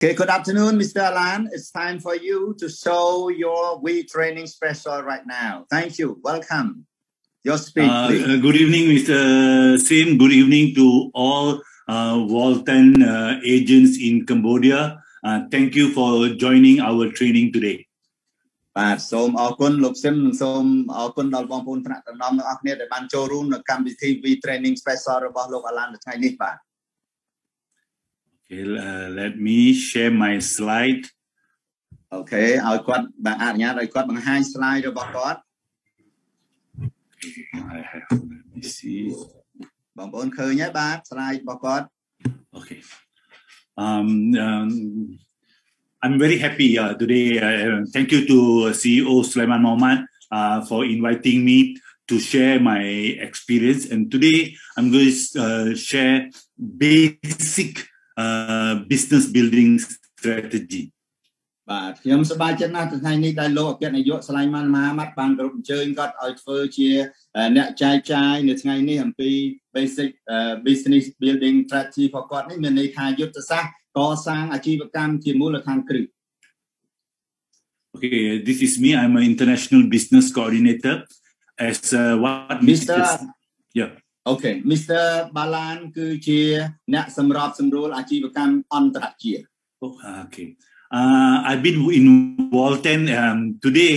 Okay, good afternoon, Mr. Alann. It's time for you to show your We Training special right now. Thank you. Welcome. Your speech. Uh, good evening, Mr. Sim. Good evening to all uh, Volten uh, agents in Cambodia. thank you for joining our training today. បាទសូមអរគុណលោកស៊ឹមសូមអរគុណដល់បងប្អូនថ្នាក់ដឹកនាំទាំងអស់គ្នាដែលបានចូលរួមនៅកម្មវិធី V Training Special របស់លោកអាឡាននៅថ្ងៃនេះបាទ Okay, uh, let me share my slide. អូខេឲ្យគាត់បាទអនុញ្ញាតឲ្យគាត់បង្ហាញ slide របស់គាត់ I have let me see បងប្អូនឃើញហើយបាទ slide របស់គាត់ Okay. Um, um I'm very happy uh, today. Uh, thank you to CEO Sulaiman Mohammed uh, for inviting me to share my experience. And today I'm going to uh, share basic uh, business building strategy បាទខ្ញុំសប្បាយចិត្តណាស់ថ្ងៃនេះដែលលោកអគ្គនាយកស្លាញ់ម៉ាន់ម៉ាម៉ាត់បានគ្រប់អញ្ជើញគាត់ឲ្យធ្វើជាអ្នកចែកចាយនៅថ្ងៃនេះអំពី basic business building strategy របស់គាត់នេះមានន័យថាយុទ្ធសាស្ត្រកសាងអាជីវកម្មជាមូលដ្ឋានគ្រឹះ Okay this is me I'm an international business coordinator as uh, what Mr. Yeah Okay Mr. Balan គឺជាអ្នកសម្របសម្រួលអាជីវកម្មអន្តរជាតិ Oh okay uh, I've been in Walton um, today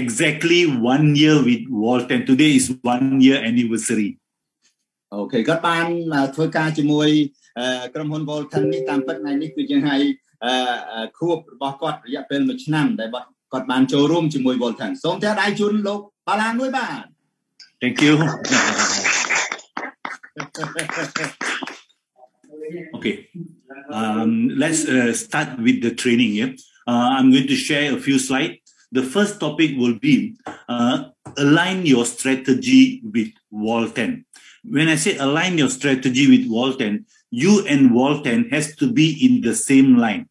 exactly one year with Walton today is one year anniversary អូខេគាត់បានធ្វើការជាមួយក្រុមហ៊ុន Voltan នេះតាមពិតថ្ងៃនេះគឺជាថ្ងៃខួបរបស់គាត់រយៈពេល1ឆ្នាំដែលគាត់បានចូលរួមជាមួយ Voltan សូមទះដៃជូនលោកបាឡានមួយបាទ Thank you Okay um, let's uh, start with the training here uh, I'm going to share a few slides the first topic will be uh, align your strategy with Volten when I say align your strategy with Volten, you and Volten has to be in the same line.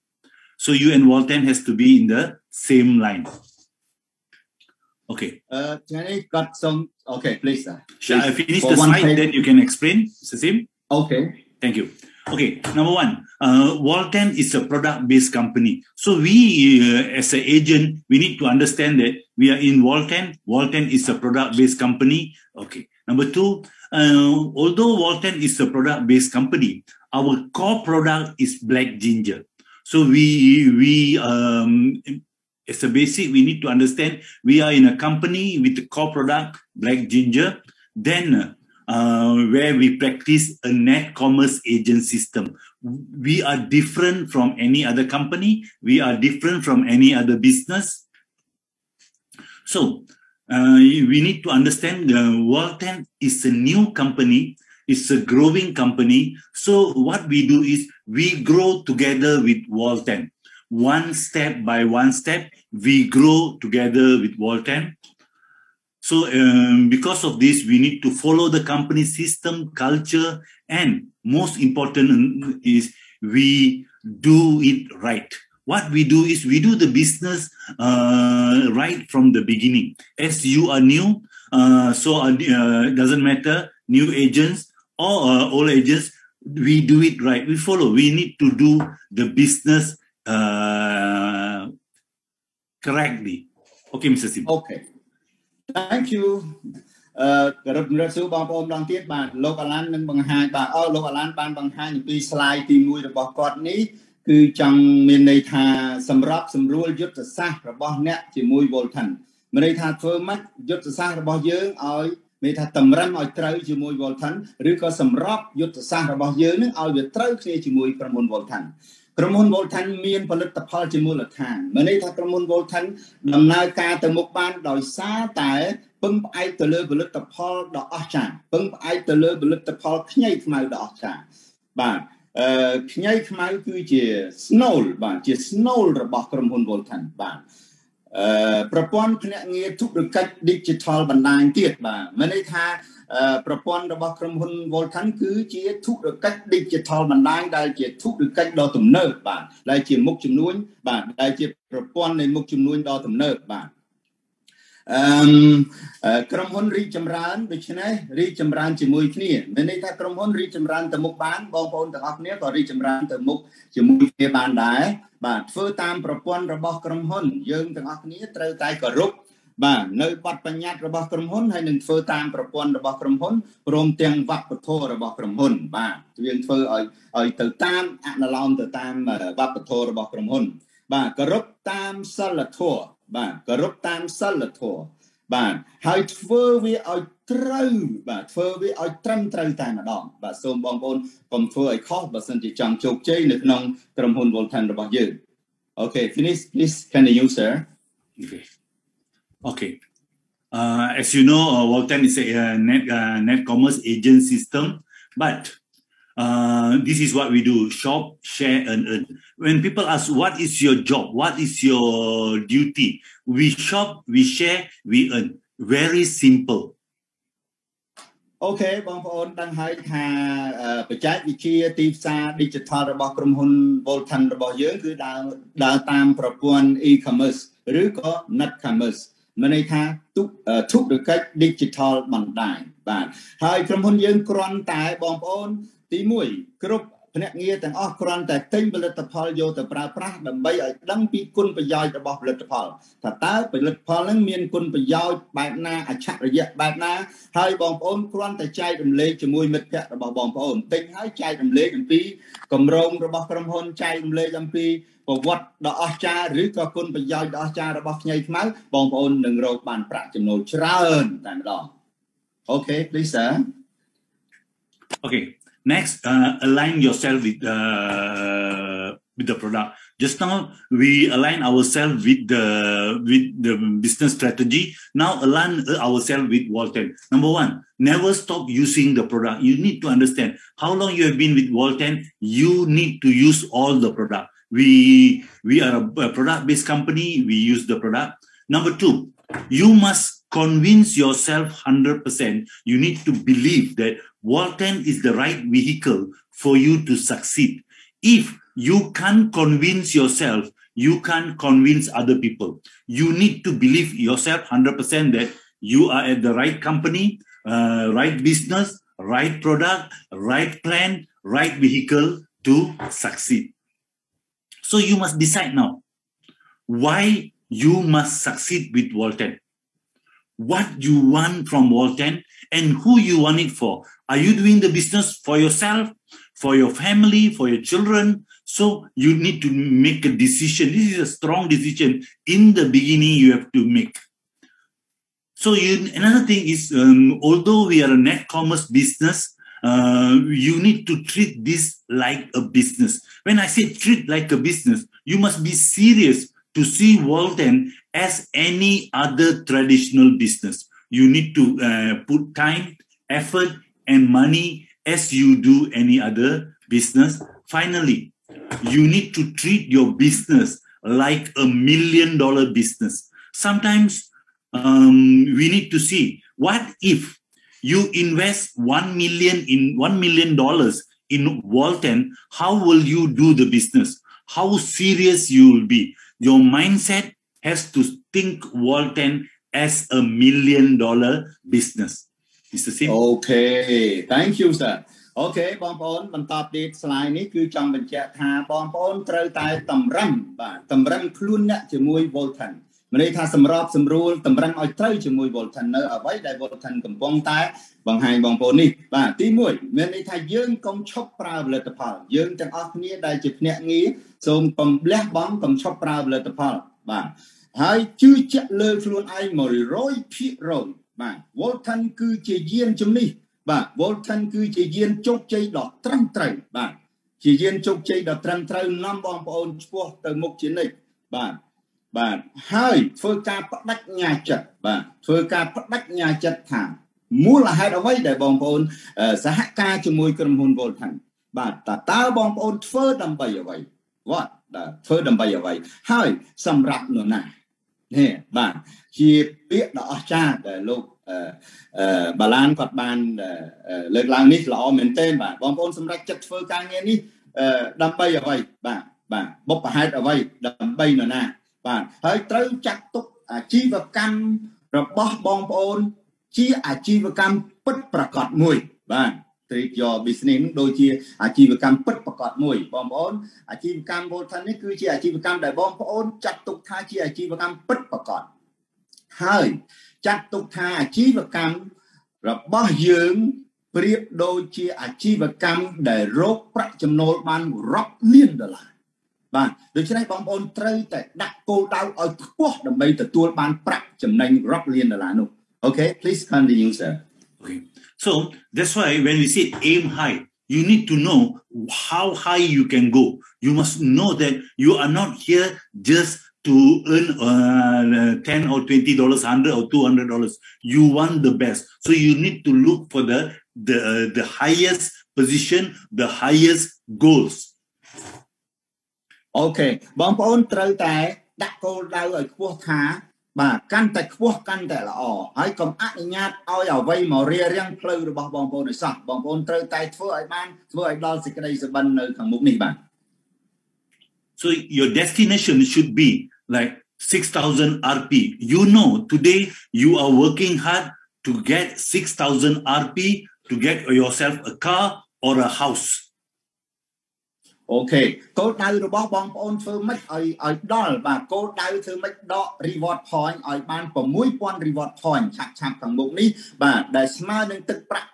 So you and Volten has to be in the same line. Okay. Uh, can I got some? Okay, please. Uh, Shall I finish the slide, page. then you can explain, Sasim? Okay. Thank you. Okay, number one, uh, Volten is a product-based company. So we, uh, as an agent, we need to understand that we are in Volten. Volten is a product-based company. Okay. Number two, uh, although Volten is a product-based company, our core product is black ginger. So we we um, as a basic, we need to understand we are in a company with the core product black ginger. Then uh, where we practice a net commerce agent system. We are different from any other company. We are different from any other business. So uh, we need to understand uh, Volten is a new company, it's a growing company. So what we do is we grow together with Volten. One step by one step, we grow together with Volten. So um, because of this, we need to follow the company system, culture, and most important is we do it right what we do is we do the business uh, right from the beginning. As you are new, uh, so uh, it doesn't matter, new agents or uh, old agents, we do it right. We follow. We need to do the business uh, correctly. Okay, Mr. Sim. Okay. Thank you. អឺគោរពជំរាបសួរបងប្អូនម្ដងទៀតបាទលោកអាឡាននឹងបង្ហាញបាទអរលោកអាឡានបានបង្ហាញអំពី slide ទី1របស់គាត់នេះគឺចង់មានន័យថាសម្រាប់សម្រួលយុទ្ធសាស្ត្ររបស់អ្នកជាមួយ Voltan មានន័យថាធ្វើម៉េចយុទ្ធសាស្ត្ររបស់យើងឲ្យមានថាតម្រឹមឲ្យត្រូវជាមួយ Voltan ឬក៏សម្របយុទ្ធសាស្ត្ររបស់យើងនឹងឲ្យវាត្រូវគ្នាជាមួយក្រុមហ៊ុន Voltan ក្រុមហ៊ុន Voltan មានផលិតផលជាមូលដ្ឋានមានន័យថាក្រុមហ៊ុន Voltan ដំណើរការទៅមុខបានដោយសារតែពឹងផ្អែកទៅលើផលិតផលដ៏អស្ចារ្យពឹងផ្អែកទៅលើផលិតផលខ្ញីខ្មៅដ៏អស្ចារ្យបាទអឺខ្ញីខ្មៅគឺជា Snow បាទជា Snow របស់ក្រុមហ៊ុន Voltan បាទអឺប្រព័ន្ធភ្នាក់ងារធុរកិច្ច Digital បណ្ដាញទៀតបាទមានន័យថា ប្រព័ន្ធរបស់ក្រុមហ៊ុន Voltan គឺជាធុរកិច្ច Digital បណ្ដាញដែលជាធុរកិច្ចដ៏ទំនើបបាទដែលជាមុខជំនួញបាទដែលជាប្រព័ន្ធនៃមុខជំនួញដ៏ទំនើបបាទអឺក្រុមហ៊ុនរីកចម្រើនដូច្នេះរីកចម្រើនជាមួយគ្នាមានន័យថាក្រុមហ៊ុនរីកចម្រើនទៅមុខបានបងប្អូនទាំងអស់គ្នាក៏រីកចម្រើនទៅមុខជាមួយគ្នាបានដែរបាទធ្វើតាមប្រព័ន្ធរបស់ក្រុមហ៊ុនយើងទាំងអស់គ្នាត្រូវតែគោរព បាទនៅបទបញ្ញត្តិរបស់ក្រុមហ៊ុនហើយនឹងធ្វើតាមប្រព័ន្ធរបស់ក្រុមហ៊ុនព្រមទាំងវប្បធម៌របស់ក្រុមហ៊ុន បាទយើងធ្វើឲ្យឲ្យទៅតាមអនុលោមទៅតាមវប្បធម៌របស់ក្រុមហ៊ុន បាទគោរពតាមសិលធម៌បាទគោរពតាមសិលធម៌បាទហើយធ្វើវាឲ្យត្រូវបាទធ្វើវាឲ្យត្រឹមត្រូវតែម្ដងបាទសូមបងប្អូនកុំធ្វើឲ្យខុសបើសិនជាចង់ជោគជ័យនៅក្នុងក្រុមហ៊ុន Voltan របស់យើង Okay finish please continue sir Okay Okay. Uh, as you know, uh, Volten is a, a net, uh, net commerce agent system, but uh, this is what we do shop, share, and earn. When people ask, What is your job? What is your duty? We shop, we share, we earn. Very simple. អូខេបងប្អូនដឹងហើយថាបច្ចេកវិទ្យាទីផ្សារ uh, digital របស់ក្រុមហ៊ុន Volten របស់យើងគឺដើរដើរតាមប្រព័ន្ធ e-commerce ឬក៏ net commerce មានន័យថាទុធុរកិច្ច digital បណ្ដាញបាទហើយក្រុមហ៊ុនយើងគ្រាន់តែបងប្អូនទី1គ្រប់ ភ្នាក់ងារទាំងអស់គ្រាន់តែទិញផលិតផលយកទៅប្រើប្រាស់ដើម្បីឲ្យដឹងពីគុណប្រយោជន៍របស់ផលិតផលថាតើផលិតផលហ្នឹងមានគុណប្រយោជន៍បែបណាអច្ឆរិយៈបែបណាហើយបងប្អូនគ្រាន់តែចែករំលែកជាមួយមិត្តភ័ក្តិរបស់បងប្អូនទិញហើយចែករំលែកអំពីគម្រោងរបស់ក្រុមហ៊ុនចែករំលែកអំពីប្រវត្តិដ៏អស្ចារ្យឬក៏គុណប្រយោជន៍ដ៏អស្ចារ្យរបស់ខ្ញីខ្មៅបងប្អូននឹងរកបានប្រាក់ចំណូលច្រើនតែម្ដងអូខេ please sir Okay Next, uh, align yourself with uh, with the product. Just now we align ourselves with the with the business strategy. Now align ourselves with Volten. Number one, never stop using the product. You need to understand how long you have been with Volten. You need to use all the product. We we are a, a product-based company. We use the product. Number two, you must convince yourself 100%. You need to believe that Volten is the right vehicle for you to succeed. If you can't convince yourself, you can't convince other people. You need to believe yourself 100% that you are at the right company, uh, right business, right product, right plan, right vehicle to succeed. So you must decide now why you must succeed with Volten. What you want from Volten and who you want it for. Are you doing the business for yourself, for your family, for your children? So you need to make a decision. This is a strong decision in the beginning you have to make. So you, another thing is, um, although we are a net commerce business, uh, you need to treat this like a business. When I say treat like a business, you must be serious to see Volten as any other traditional business. You need to uh, put time, effort, and money as you do any other business. Finally, you need to treat your business like a million dollar business. Sometimes um, we need to see what if you invest one million in one million dollars in Volten, how will you do the business? How serious you will be? Your mindset has to think Walton as a million dollar business. Mr. Sim អូខេ thank you sir អូខេបងប្អូនបន្តពី slide នេះគឺចង់បញ្ជាក់ថាបងប្អូនត្រូវតែតម្រឹមបាទតម្រឹមខ្លួនអ្នកជាមួយ Voltan មានន័យថាសម្របសម្រួលតម្រឹមឲ្យត្រូវជាមួយ Voltan នៅអ្វីដែល Voltan កំពុងតែបង្ហាញបងប្អូននេះបាទទី1មានន័យថាយើងកុំឈប់ប្រើផលិតផល យើងទាំងអស់គ្នាដែលជាភ្នាក់ងារសូមកុំលះបង់កុំឈប់ប្រើផលិតផល បាទហើយជឿជាក់លើខ្លួនឯង100%បាទ Voltan គឺជាយានជំនិះបាទ Voltan គឺជាយានជោគជ័យដ៏ត្រឹមត្រូវបាទជាយានជោគជ័យដ៏ត្រឹមត្រូវនាំបងប្អូនឆ្ពោះទៅមុខជានិច្ចបាទបាទហើយធ្វើការបដិញ្ញាចិត្តបាទធ្វើការបដិញ្ញាចិត្តថាមូលហេតុអ្វីដែលបងប្អូនសហការជាមួយក្រុមហ៊ុន Voltan បាទតើតើបងប្អូនធ្វើដើម្បីអ្វី what ធ្វើដើម្បីអ្វីហើយសម្រាប់នរណានេះបាទជាពាក្យដ៏អស្ចារ្យដែលលោកអឺបាឡានគាត់បានលើកឡើងនេះល្អមែនទែនបាទបងប្អូនសម្រាប់ចិត្តធ្វើការងារនេះដើម្បីអ្វីបាទបាទបុព្វហេតុអ្វីដើម្បីនរណា បាទហើយត្រូវចាត់ទុកអាជីវកម្មរបស់បងប្អូន ជាអាជីវកម្មពិតប្រាកដមួយបាទ treat your business នឹងដូចជាអាជីវកម្មពិតប្រាកដមួយបងប្អូនអាជីវកម្ម Voltan នេះគឺជាអាជីវកម្មដែលបងប្អូនចាត់ទុកថាជាអាជីវកម្មពិតប្រាកដហើយចាត់ទុកថាអាជីវកម្មរបស់យើងប្រៀបដូចជាអាជីវកម្មដែលរកប្រាក់ចំណូលបានរាប់លានដុល្លារបាទដូច្នេះបងប្អូនត្រូវតែដាក់គោលដៅឲ្យខ្ពស់ដើម្បីទទួលបានប្រាក់ចំណេញរាប់លានដុល្លារនោះ Okay please continue sir Okay so that's why when we say aim high you need to know how high you can go you must know that you are not here just to earn uh, 10 or 20 dollars 100 or 200 dollars you want the best so you need to look for the the uh, the highest position the highest goals អូខេបងប្អូនត្រូវតែដាក់គោលដៅឲ្យខ្ពស់ថា បាទកាន់តែខ្ពស់កាន់តែល្អហើយកុំអនុញ្ញាតឲ្យអ្វីមករារាំងផ្លូវរបស់បងប្អូនឲ្យសោះបងប្អូនត្រូវតែធ្វើឲ្យបានធ្វើឲ្យដល់សេចក្តីសុបិននៅខាងមុខនេះបាទ So your destination should be like 6000 RP. You know today you are working hard to get 6000 RP to get yourself a car or a house. អូខេគោលដៅរបស់បងប្អូនធ្វើម៉េចឲ្យឲ្យដល់បាទគោលដៅធ្វើម៉េចដក reward point ឲ្យបាន6000 reward point ឆាប់ឆាប់ខាងមុខនេះបាទដែលស្មើនឹងទឹកប្រាក់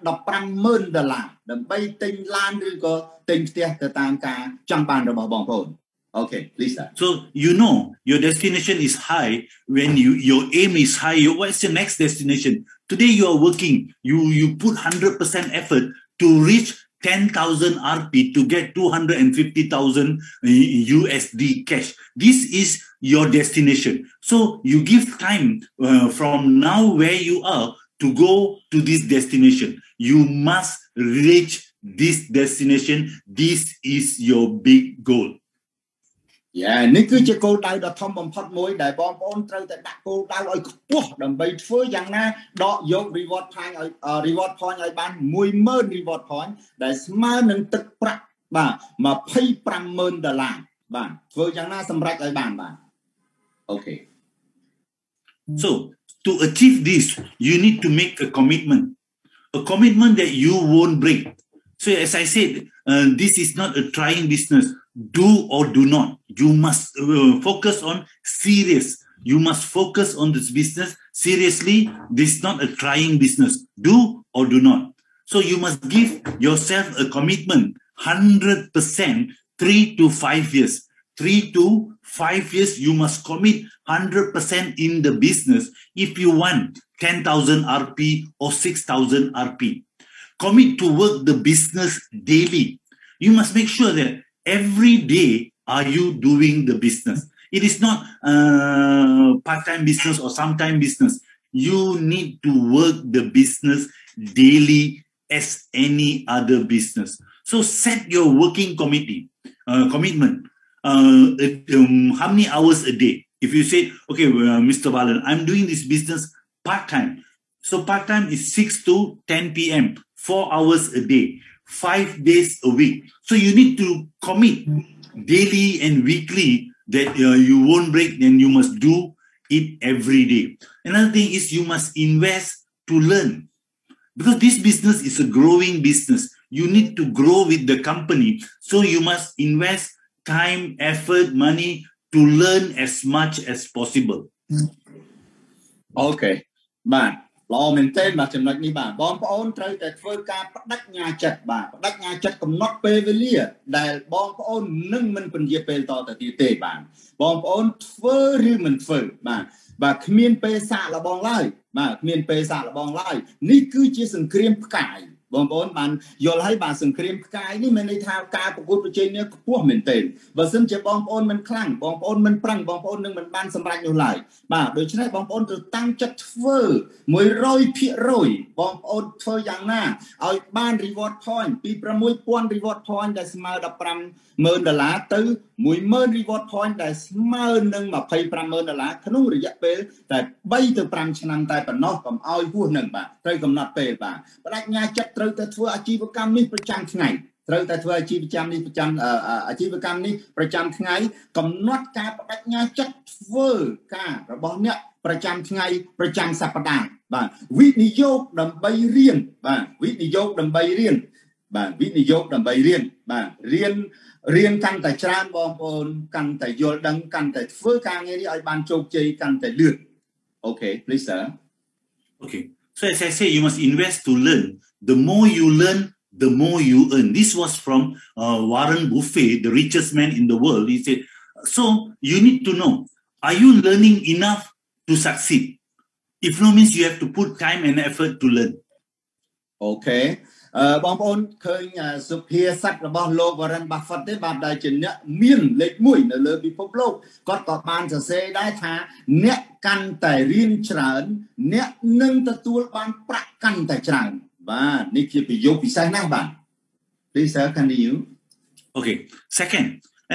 150,000ដុល្លារដើម្បីទិញឡានឬក៏ទិញផ្ទះទៅតាមការចង់បានរបស់បងប្អូន Okay, please. Sir. So you know your destination is high when you your aim is high. What's your next destination? Today you are working. You you put hundred percent effort to reach 10,000 RP to get 250,000 USD cash. This is your destination. So you give time uh, from now where you are to go to this destination. You must reach this destination. This is your big goal. យ៉ានេះគឺជាគោលដៅដ៏ធំបំផុតមួយដែលបងប្អូនត្រូវតែដាក់គោលដៅឲ្យខ្ពស់ដើម្បីធ្វើយ៉ាងណាដកយក reward point ឲ្យ reward point ឲ្យបាន10000 reward point ដែលស្មើនឹងទឹកប្រាក់បាទ250,000ដុល្លារបាទធ្វើយ៉ាងណាសម្រេចឲ្យបានបាទអូខេ So to achieve this you need to make a commitment a commitment that you won't break so as I said uh, this is not a trying business do or do not. You must uh, focus on serious. You must focus on this business seriously. This is not a trying business. Do or do not. So you must give yourself a commitment, 100%, three to five years. Three to five years, you must commit 100% in the business if you want 10,000 RP or 6,000 RP. Commit to work the business daily. You must make sure that every day are you doing the business? It is not uh, part-time business or sometime business. You need to work the business daily as any other business. So set your working committee uh, commitment. Uh, um, how many hours a day? If you say okay uh, mr balan i'm doing this business part-time. So part-time is 6 to 10 p.m four hours a day five days a week. So you need to commit daily and weekly that uh, you won't break, then you must do it every day. Another thing is you must invest to learn. Because this business is a growing business. You need to grow with the company. So you must invest time, effort, money to learn as much as possible. Okay. But ល្អមែនទែនបាទចំណុចនេះបាទបងប្អូនត្រូវតែធ្វើការបដិញ្ញាចិត្តបាទបដិញ្ញាចិត្តកំណត់ពេលវេលា ដែលបងប្អូននឹងមិនពន្យាពេលតទៅទៀតទេបាទបងប្អូនធ្វើឬមិនធ្វើបាទបាទគ្មានពេលសាកល្បងឡើយបាទគ្មានពេលសាកល្បងឡើយនេះគឺជាសង្គ្រាមផ្កាយ បងប្អូនបានយល់ហើយបាទសង្គ្រាមផ្កាយនេះមានន័យថាការប្រកួតប្រជែងនេះខ្ពស់មែនទែនបើសិនជាបងប្អូនមិនខ្លាំងបងប្អូនមិនប្រឹងបងប្អូននឹងមិនបានសម្រេចនោះឡើយបាទដូច្នេះបងប្អូនត្រូវតាំងចិត្តធ្វើ100%បងប្អូនធ្វើយ៉ាងណាឲ្យបាន reward point ពី6000 reward point ដែលស្មើ150,000ដុល្លារទៅ10000 reward point ដែលស្មើនឹង250,000ដុល្លារក្នុងរយៈពេលតែ3ទៅ5ឆ្នាំតែប៉ុណ្ណោះកុំឲ្យហួសនឹងបាទត្រូវកំណត់ពេលបាទបដិញ្ញាចិត្តត្រូវតែធ្វើអាជីវកម្មនេះប្រចាំថ្ងៃត្រូវតែធ្វើអាជីវកម្មនេះប្រចាំអាជីវកម្មនេះប្រចាំថ្ងៃកំណត់ការបដិញ្ញាចិត្តធ្វើការរបស់អ្នកប្រចាំថ្ងៃប្រចាំសប្តាហ៍បាទវិនិយោគដើម្បីរៀនបាទវិនិយោគដើម្បីរៀនបាទវិនិយោគដើម្បីរៀនបាទរៀនរៀនកាន់តែច្រើនបងប្អូនកាន់តែយល់ដឹងកាន់តែធ្វើការងារនេះឲ្យបានជោគជ័យកាន់តែលឿនអូខេ please sir okay so as i say you must invest to learn the more you learn, the more you earn. This was from uh, Warren Buffett, the richest man in the world. He said, So you need to know are you learning enough to succeed? If no, means you have to put time and effort to learn. Okay. បងប្អូនឃើញសុភាសិតរបស់លោក Warren Buffett ទេបាទដែលជាអ្នកមានលេខ1នៅលើពិភពលោកគាត់ក៏បានសរសេរដែរថាអ្នកកាន់តែរៀនច្រើន អ្នកនឹងទទួលបានប្រាក់កាន់តែច្រើន បាទនេះជាប្រយោគពិសេសណាស់បាទ Please sir continue Okay second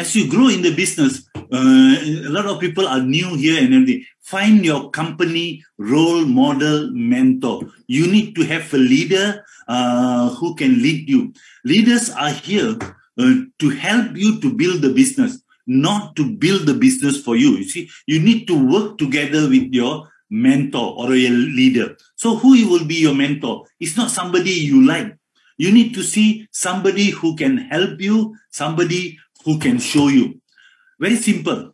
as you grow in the business uh, a lot of people are new here and everything find your company role model mentor you need to have a leader uh, who can lead you. Leaders are here uh, to help you to build the business, not to build the business for you. You see, you need to work together with your mentor or a leader. So, who will be your mentor? It's not somebody you like. You need to see somebody who can help you, somebody who can show you. Very simple.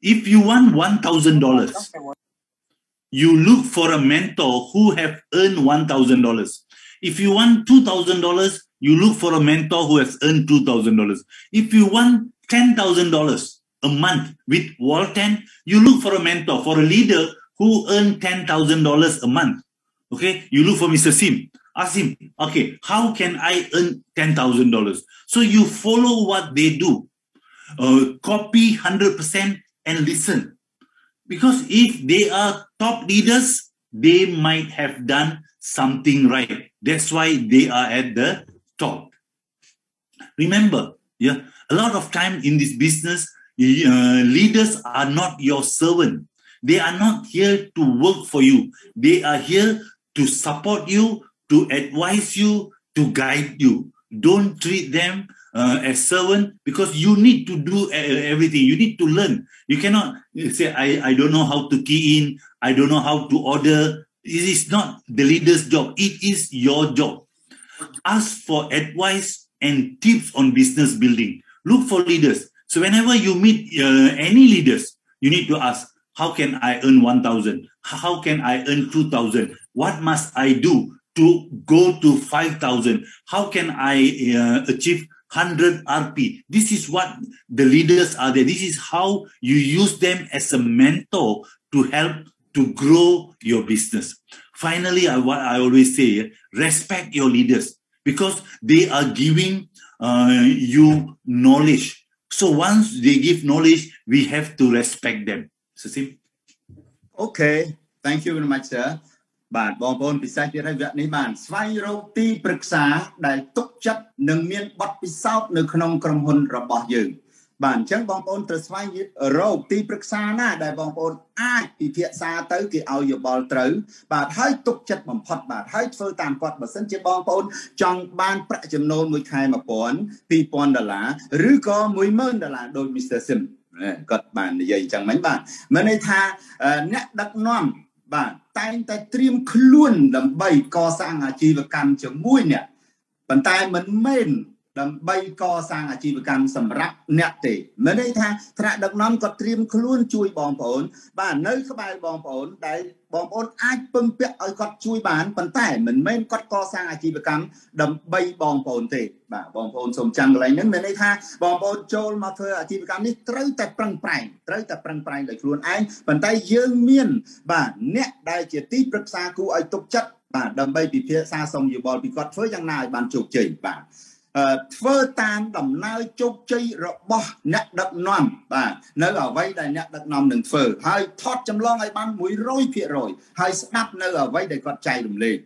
If you want $1,000, you look for a mentor who have earned $1,000. If you want $2,000, you look for a mentor who has earned $2,000. If you want $10,000 a month with Volten, you look for a mentor, for a leader who earn $10,000 a month. Okay, you look for Mr. Sim. Ask him, okay, how can I earn $10,000? So you follow what they do. Uh, copy 100% and listen. Because if they are top leaders, they might have done something right. That's why they are at the top. Remember, yeah, a lot of time in this business, uh, leaders are not your servant. They are not here to work for you. They are here to support you, to advise you, to guide you. Don't treat them uh, as servant because you need to do everything. You need to learn. You cannot say, I, I don't know how to key in. I don't know how to order. It is not the leader's job. It is your job. Ask for advice and tips on business building. Look for leaders. So whenever you meet uh, any leaders, you need to ask, how can I earn 1,000? How can I earn 2,000? What must I do to go to 5,000? How can I uh, achieve 100 RP? This is what the leaders are there. This is how you use them as a mentor to help to grow your business. Finally, I, what I always say, respect your leaders because they are giving uh, you knowledge. So once they give knowledge, we have to respect them. Sasim? Okay, thank you very much, sir. បាទបងប្អូនពិសេសទៀតហើយវគ្គនេះបានស្វែងរកទីប្រឹក្សាដែលទុកចិត្តនិងមានបទពិសោធន៍នៅក្នុងក្រុមហ៊ុនរបស់យើង បាទអញ្ចឹងបងប្អូនត្រូវស្វែងរកទីប្រឹក្សាណាដែលបងប្អូនអាចពិភាក្សាទៅគេឲ្យយោបល់ត្រូវបាទហើយទុកចិត្តបំផុតបាទហើយធ្វើតាមគាត់បើសិនជាបងប្អូនចង់បានប្រាក់ចំណូលមួយខែ1000 2000ដុល្លារឬក៏10000ដុល្លារដោយ Mr. Sim គាត់បាននិយាយអញ្ចឹងមិញបាទមានន័យថាអ្នកដឹកនាំបាទតែងតែត្រៀមខ្លួនដើម្បីកសាងអាជីវកម្មជាមួយអ្នកប៉ុន្តែមិនមែន ដើម្បីកសាងអាជីវកម្មសម្រាប់អ្នកទេមានន័យថាថ្នាក់ដឹកនាំក៏ត្រៀមខ្លួនជួយបងប្អូន បាទនៅក្បែរបងប្អូនដែលបងប្អូនអាចពឹងពាក់ឲ្យគាត់ជួយបានប៉ុន្តែមិនមែនគាត់កសាងអាជីវកម្មដើម្បីបងប្អូនទេបាទបងប្អូនសូមចាំកន្លែងហ្នឹងមានន័យថាបងប្អូនចូលមកធ្វើអាជីវកម្មនេះត្រូវតែប្រឹងប្រែងត្រូវតែប្រឹងប្រែងដោយខ្លួនឯងប៉ុន្តែយើងមាន បាទអ្នកដែលជាទីប្រឹក្សាគូឲ្យទុកចិត្តបាទដើម្បីពិភាក្សាសុំយោបល់ពីគាត់ធ្វើយ៉ាងណាឲ្យបានជោគជ័យបាទ ធ្វើតាមដំណើរជោគជ័យរបស់អ្នកដឹកនាំបាទនៅអ្វីដែលអ្នកដឹកនាំនឹងធ្វើហើយថតចម្លងឲ្យបាន100%ហើយស្ដាប់នៅអ្វីដែលគាត់ចែករំលែក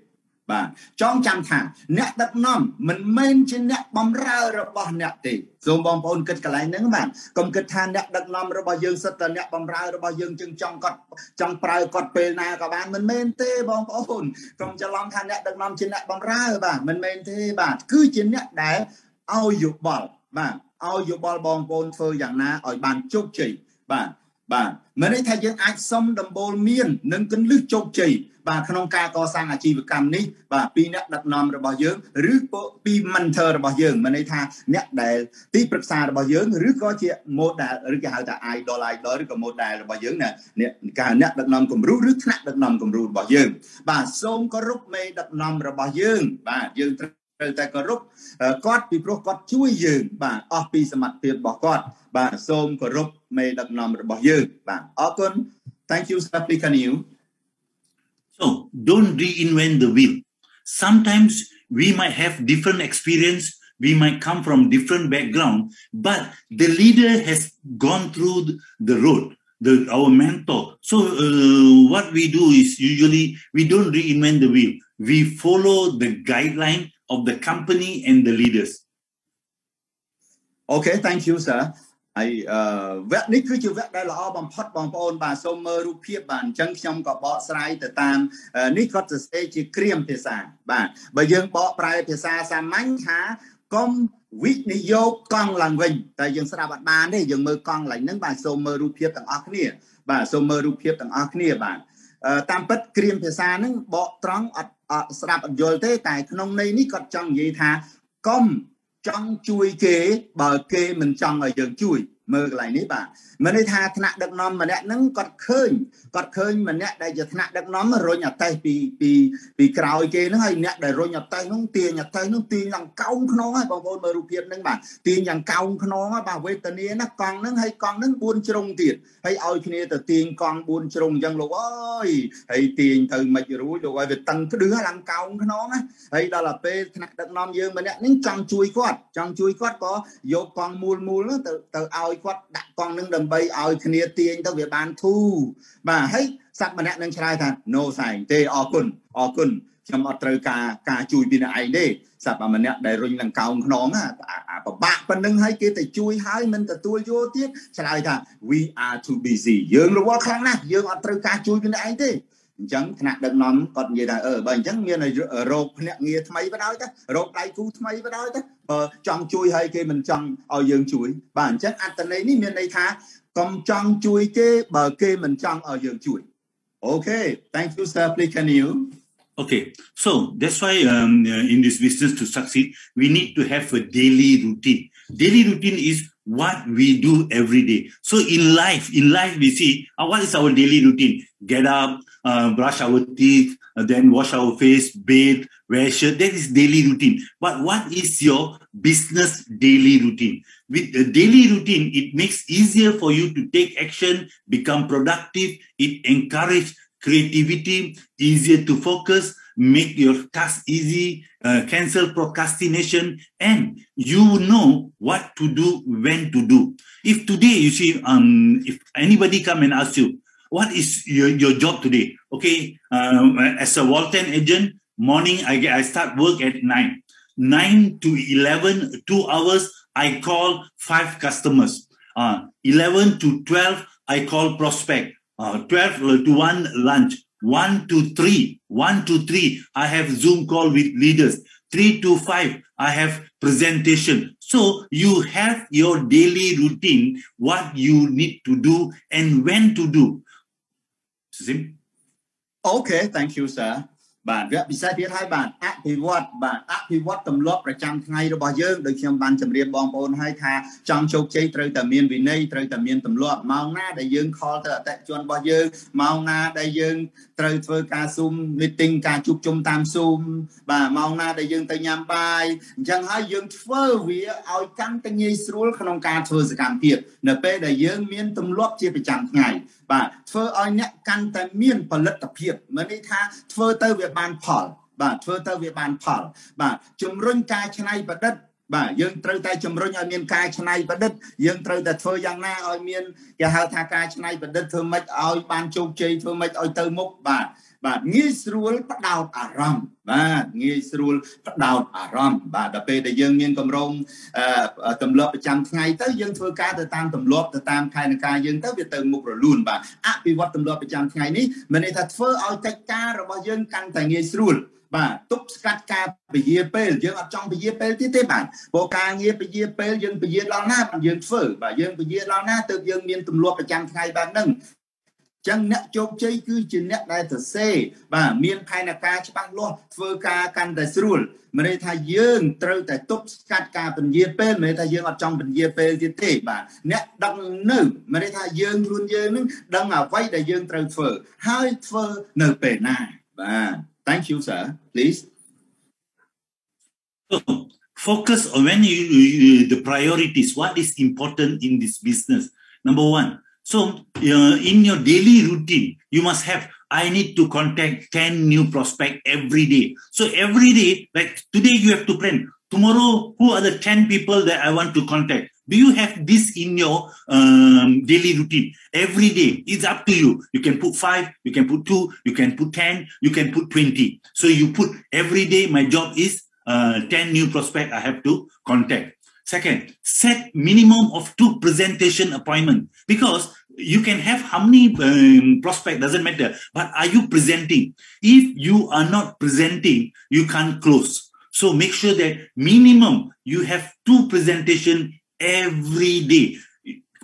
បាទចងចាំថា អ្នកដឹកនាំមិនមែនជាអ្នកបំរើរបស់អ្នកទេសូមបងប្អូនគិតកន្លែងហ្នឹងបាទកុំគិតថាអ្នកដឹកនាំរបស់យើងសិតតែអ្នកបំរើរបស់យើងជឹងចង់គាត់ចង់ប្រើគាត់ពេលណាក៏បានមិនមែនទេបងប្អូនកុំច្រឡំថាអ្នកដឹកនាំជាអ្នកបំរើបាទមិនមែនទេបាទគឺជាអ្នកដែលឲ្យយោបល់បាទឲ្យយោបល់បងប្អូនធ្វើយ៉ាងណាឲ្យបានជោគជ័យបាទ បាទមានន័យថាយើងអាចសុំដំបូលមាននិងគន្លឹះជោគជ័យបាទក្នុងការកសាងអាជីវកម្មនេះបាទពីអ្នកដឹកនាំរបស់យើងឬពី mentor របស់យើងមានន័យថាអ្នកដែលទីប្រឹក្សារបស់យើងឬក៏ជា model ឬគេហៅថា idol idol ឬក៏ model របស់យើងណាអ្នកការអ្នកដឹកនាំគំរូឬថ្នាក់ដឹកនាំគំរូរបស់យើង បាទសូមគោរពមេដឹកនាំរបស់យើង បាទយើងត្រូវ តែគោរពគាត់ពីព្រោះគាត់ជួយយើងបាទអស់ពីសមត្ថភាពរបស់គាត់បាទសូមគោរពមេដឹកនាំរបស់យើងបាទអរគុណ Thank you Sir Plikaniu So don't reinvent the wheel. Sometimes we might have different experience, we might come from different background, but the leader has gone through the road, the, our mentor. So uh, what we do is usually we don't reinvent the wheel. We follow the guideline of the company and the leaders. Okay, thank you, sir. ហើយវគ្គនេះគឺជាវគ្គដែលល្អបំផុតបងប្អូនបាទសូមមើលរូបភាពបាទអញ្ចឹងខ្ញុំក៏បកស្រាយទៅតាមនេះគាត់សរសេរជាគ្រាមភាសាបាទបើយើងបកប្រែភាសាសាមញ្ញថាកុំវិនិយោគកង់ឡើងវិញតែយើងស្ដាប់អត់បានទេយើងមើលកង់ឡើងហ្នឹងបាទសូមមើលរូបភាពទាំងអស់គ្នាបាទសូមមើលរូបភាពទាំងអស់គ្នាបាទតាមពិតគ្រាមភាសាហ្នឹងបកត្រង់អត់ អត់ស្ដាប់អត់យល់ទេតែក្នុងន័យនេះគាត់ចង់និយាយថាកុំចង់ជួយគេបើគេមិនចង់ឲ្យយើងជួយ មើលកន្លែងនេះបាទមានន័យថាថ្នាក់ដឹកនាំម្នាក់ហ្នឹងគាត់ឃើញគាត់ឃើញម្នាក់ដែលជាថ្នាក់ដឹកនាំរុញអតេសពីពីពីក្រោយគេហ្នឹងហើយអ្នកដែលរុញអតេសហ្នឹងទាញអតេសហ្នឹងទាញឡើងកោងខ្នងហើយបងប្អូនមើលរូបភាពហ្នឹងបាទទាញយ៉ាងកោងខ្នងហើយបាទវេទនាណាកង់ហ្នឹងហើយកង់ហ្នឹង4ជ្រុងទៀតហើយឲ្យគ្នាទៅទាញកង់4ជ្រុងអញ្ចឹងលោកអើយហើយទាញទៅមិនរួចលោកឲ្យវាតឹងផ្ដឺឡើងកោងខ្នងណាហើយដល់ទៅពេលថ្នាក់ដឹកនាំយើងម្នាក់ហ្នឹងចង់ជួយគាត់ចង់ជួយគាត់ក៏យកកង់មូលមូលទៅទៅឲ្យគាត់ដាក់កង់នឹងដើម្បីឲ្យគ្នាទាញទៅវាបានធូរបាទហើយសត្វម្នាក់នឹងឆ្លើយថា no សែងទេអរគុណអរគុណខ្ញុំអត់ត្រូវការការជួយពីអ្នកឯងទេសត្វម្នាក់ដែលរុញនឹងកោងខ្នងអាពិបាកប៉ុណ្្នឹងហើយគេទៅជួយហើយមិនទទួលយកទៀតឆ្លើយថា we are too busy យើងរវល់ខ្លាំងណាស់យើងអត់ត្រូវការជួយពីអ្នកឯងទេ អញ្ចឹងថ្នាក់ដឹកនាំគាត់និយាយថាអឺបើអញ្ចឹងមានរោគភ្នាក់ងារថ្មីបណ្ដោយទៅរោគដៃគូថ្មីបណ្ដោយទៅបើចង់ជួយឲ្យគេមិនចង់ឲ្យយើងជួយបាទអញ្ចឹងអត្តន័យនេះមានន័យថាកុំចង់ជួយគេបើគេមិនចង់ឲ្យយើងជួយអូខេ thank you sir please can you Okay, so that's why um, in this business to succeed, we need to have a daily routine. Daily routine is what we do every day. So in life, in life, we see uh, what is our daily routine. Get up, uh, brush our teeth, uh, then wash our face, bathe, wear shirt. That is daily routine. But what is your business daily routine? With a daily routine, it makes easier for you to take action, become productive. It encourages creativity, easier to focus, make your task easy, uh, cancel procrastination, and you know what to do, when to do. If today you see, um, if anybody come and ask you, what is your, your job today? Okay, um, as a Volten agent, morning I get I start work at nine. Nine to 11, two hours, I call five customers. Uh, 11 to 12, I call prospect. Uh, 12 to 1 lunch. 1 to 3, 1 to 3, I have Zoom call with leaders. 3 to 5, I have presentation. So you have your daily routine, what you need to do and when to do. Sim? Okay, thank you, sir. បាទវគ្គពិសេសទៀតហើយបាទអភិវឌ្ឍបាទអភិវឌ្ឍទម្លាប់ប្រចាំថ្ងៃរបស់យើងដូចខ្ញុំបានជម្រាបបងប្អូនហើយថាចង់ជោគជ័យត្រូវតែមានវិន័យត្រូវតែមានទម្លាប់ម៉ោងណាដែលយើងខលទៅអតិថិជនរបស់យើងម៉ោងណាដែលយើងត្រូវធ្វើការ Zoom meeting ការជួបជុំតាម Zoom បាទម៉ោងណាដែលយើងទៅញ៉ាំបាយអញ្ចឹងហើយយើងធ្វើវាឲ្យកាន់តែងាយស្រួលក្នុងការធ្វើសកម្មភាពនៅពេលដែលយើងមានទម្លាប់ជាប្រចាំថ្ងៃបាទធ្វើឲ្យអ្នកកាន់តែមានផលិតភាពមានន័យថាធ្វើទៅវាបានផល បាទធ្វើទៅវាបានផល បាទជំរុញការច្នៃប្រឌិតបាទយើងត្រូវតែជំរុញឲ្យមានការច្នៃប្រឌិតយើងត្រូវតែធ្វើយ៉ាងណាឲ្យមានគេហៅថាការច្នៃប្រឌិតធ្វើម៉េចឲ្យបានជោគជ័យធ្វើម៉េចឲ្យទៅមុខបាទ បាទងាយស្រួលផ្ដោតអារម្មណ៍បាទងាយស្រួលផ្ដោតអារម្មណ៍បាទដល់ពេលដែលយើងមានកម្រងទម្លាប់ប្រចាំថ្ងៃទៅយើងធ្វើការទៅតាមទម្លាប់ទៅតាមខែនការយើងទៅវាទៅមុខរលូនបាទអភិវឌ្ឍទម្លាប់ប្រចាំថ្ងៃនេះមានន័យថាធ្វើឲ្យកិច្ចការរបស់យើងកាន់តែងាយស្រួលបាទទប់ស្កាត់ការពជាពេលយើងអត់ចង់ពជាពេលទៀតទេបាទព្រោះការងារពជាពេលយើងពជាដល់ណាយើងធ្វើបាទយើងពជាដល់ណាទើបយើងមានទម្លាប់ប្រចាំថ្ងៃបែបហ្នឹង ចឹងអ្នកជោគជ័យគឺជាអ្នកដែលសរសេរបាទមានផែនការច្បាស់លាស់ធ្វើការកាន់តែស្រួលមិនន័យថាយើងត្រូវតែទប់ស្កាត់ការពន្យាពេលមិនន័យថាយើងអត់ចង់ពន្យាពេលទៀតទេបាទអ្នកដឹងនៅមិនន័យថាយើងខ្លួនយើងនឹងដឹងអ្វីដែលយើងត្រូវធ្វើហើយធ្វើនៅពេលណាបាទ thank you sir please so, focus on when you, you the priorities what is important in this business number 1 So uh, in your daily routine, you must have, I need to contact 10 new prospect every day. So every day, like today you have to plan, tomorrow, who are the 10 people that I want to contact? Do you have this in your um, daily routine? Every day, it's up to you. You can put five, you can put two, you can put 10, you can put 20. So you put every day, my job is uh, 10 new prospect I have to contact. Second, set minimum of two presentation appointment because you can have how many um, prospect doesn't matter, but are you presenting? If you are not presenting, you can't close. So make sure that minimum you have two presentation every day.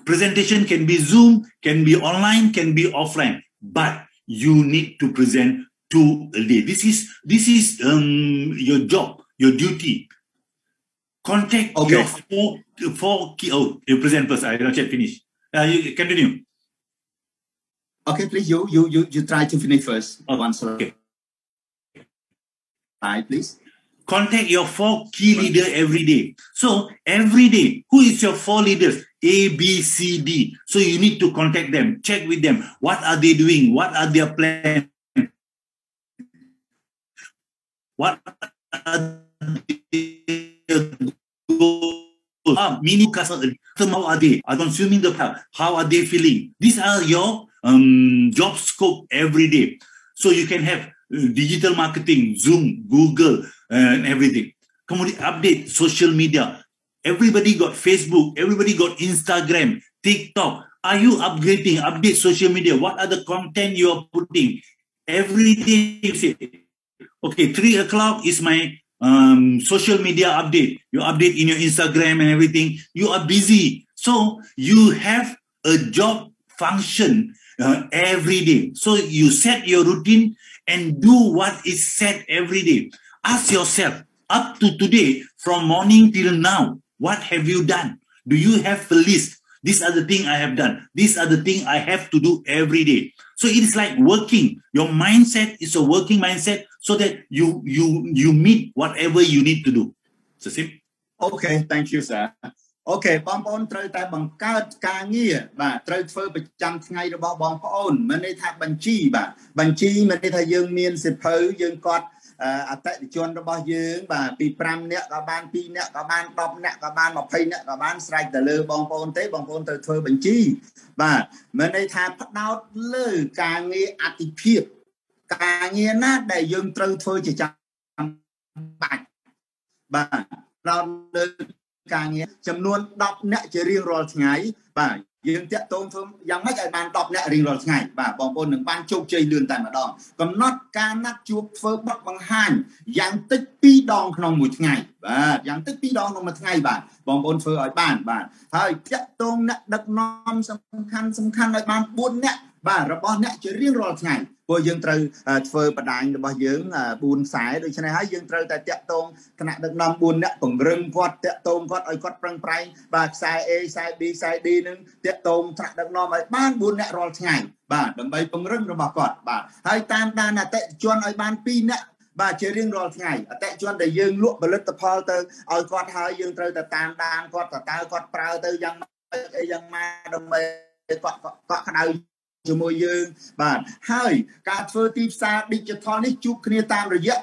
Presentation can be Zoom, can be online, can be offline, but you need to present two a day. This is this is um, your job, your duty. Contact okay. your four, four key. Oh, you present first. I don't yet finish. Uh, you continue. Okay, please. You you you you try to finish first. Oh, one slide. Okay. Slide, please. Contact your four key leader every day. So every day, who is your four leaders? A, B, C, D. So you need to contact them, check with them. What are they doing? What are their plans? What are how are they? Are consuming the product? How are they feeling? These are your um, job scope every day. So you can have uh, digital marketing, Zoom, Google, and everything. Kemudian update social media. Everybody got Facebook. Everybody got Instagram, TikTok. Are you upgrading? Update social media. What are the content you are putting? Every day you say, okay, three o'clock is my um, social media update. You update in your Instagram and everything. You are busy. So you have a job function uh, every day. So you set your routine and do what is said every day. Ask yourself, up to today, from morning till now, what have you done? Do you have a list? These are the things I have done. These are the things I have to do every day. So it is like working. Your mindset is a working mindset so that you you you meet whatever you need to do. So sim. Okay, thank you, sir. អូខេបងប្អូនត្រូវតែបង្កើតការងារបាទត្រូវធ្វើប្រចាំថ្ងៃរបស់បងប្អូនមិនន័យថាបញ្ជីបាទបញ្ជីមិនន័យថាយើងមានសិភៅយើងគាត់អតិថិជនរបស់យើងបាទពី5នាក់ក៏បាន2នាក់ក៏បាន10នាក់ក៏បាន20នាក់ក៏បានស្រេចទៅលើបងប្អូនទេបងប្អូនត្រូវធ្វើបញ្ជីបាទមិនន័យថាផ្ដោតលើការងារអតិភិប ការងារណាដែលយើងត្រូវធ្វើជាចាំបាច់បាទផ្ដោតលើការងារចំនួន10នាក់ជារៀងរាល់ថ្ងៃបាទយើងតាក់ទងធ្វើយ៉ាងម៉េចឲ្យបាន10នាក់រៀងរាល់ថ្ងៃបាទបងប្អូននឹងបានជោគជ័យលឿនតែម្ដងកំណត់ការណាត់ជួបធ្វើបទបង្ហាញយ៉ាងតិច2ដងក្នុងមួយថ្ងៃបាទយ៉ាងតិច2ដងក្នុងមួយថ្ងៃបាទបងប្អូនធ្វើឲ្យបានបាទហើយតាក់ទងអ្នកដឹកនាំសំខាន់សំខាន់ឲ្យបាន4នាក់ បាទរបស់អ្នកជារៀងរាល់ថ្ងៃព្រោះយើងត្រូវធ្វើបដាញរបស់យើង4ខ្សែដូច្នេះហើយយើងត្រូវតែតាក់ទងគណៈដឹកនាំ4អ្នកពង្រឹងគាត់តាក់ទងគាត់ឲ្យគាត់ប្រឹងប្រែងបាទខ្សែ A ខ្សែ B ខ្សែ D នឹងតាក់ទងថ្នាក់ដឹកនាំឲ្យបាន4អ្នករាល់ថ្ងៃបាទដើម្បីពង្រឹងរបស់គាត់បាទហើយតាមដានអតិថិជនឲ្យបាន2អ្នកបាទជារៀងរាល់ថ្ងៃអតិជនដែលយើងលក់ផលិតផលទៅឲ្យគាត់ហើយយើងត្រូវតែតាមដានគាត់តើតើគាត់ប្រើទៅយ៉ាងម៉េចអីយ៉ាងម៉េចដើម្បីគាត់កក់ក្ដៅ ជាមួយយើងបាទហើយការធ្វើទីផ្សារ digital នេះជួបគ្នាតាមរយៈ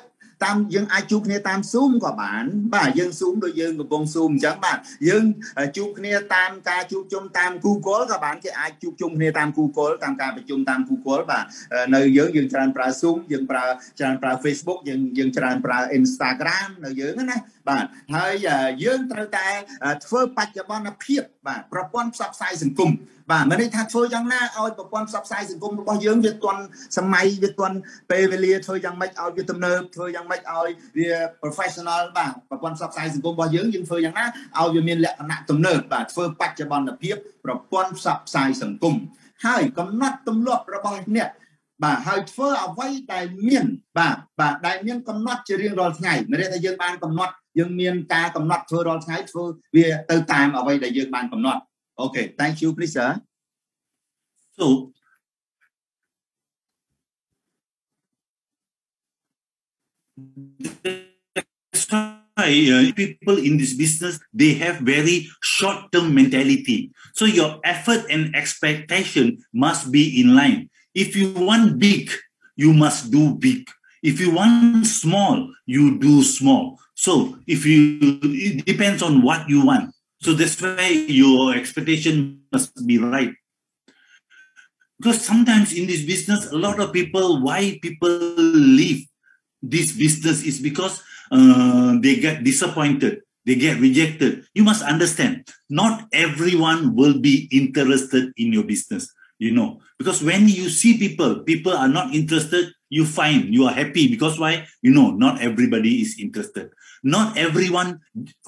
តាមយើងអាចជួបគ្នាតាម Zoom ក៏បាន បាទយើង Zoom ដូចយើងកំពុង Zoom អញ្ចឹងបាទយើងជួបគ្នាតាមការជួបជុំតាម Google ក៏បានគេអាចជួបជុំគ្នាតាម Google តាមការប្រជុំតាម Google បាទនៅយើងយើងច្រើនប្រើ Zoom យើងប្រើច្រើនប្រើ Facebook យើងយើងច្រើនប្រើ Instagram នៅយើងណា បាទហើយយើងត្រូវតែធ្វើបច្ចុប្បន្នភាពបាទប្រព័ន្ធផ្សព្វផ្សាយសង្គមបាទមានន័យថាធ្វើយ៉ាងណាឲ្យប្រព័ន្ធផ្សព្វផ្សាយសង្គមរបស់យើងវាទាន់សម័យវាទាន់ពេលវេលាធ្វើយ៉ាងម៉េចឲ្យវាទំនើបធ្វើយ៉ាងម៉េចឲ្យវា professional បាទប្រព័ន្ធផ្សព្វផ្សាយសង្គមរបស់យើងយើងធ្វើយ៉ាងណាឲ្យវាមានលក្ខណៈទំនើបបាទធ្វើបច្ចុប្បន្នភាពប្រព័ន្ធផ្សព្វផ្សាយសង្គមហើយកំណត់ទម្លាប់របស់អ្នកបាទហើយធ្វើអ្វីដែលមានបាទបាទដែលមានកំណត់ជារៀងរាល់ថ្ងៃមានន័យថាយើងបានកំណត់ យើងមានការកំណត់ធ្វើរាល់ថ្ងៃធ្វើវាទៅតាមអ្វីដែលយើងបានកំណត់ Okay thank you please sir so that's why uh, people in this business they have very short term mentality so your effort and expectation must be in line if you want big you must do big if you want small you do small so if you, it depends on what you want. So that's why your expectation must be right. Because sometimes in this business, a lot of people, why people leave this business is because uh, they get disappointed, they get rejected. You must understand, not everyone will be interested in your business, you know. Because when you see people, people are not interested, you find you are happy because why? You know, not everybody is interested not everyone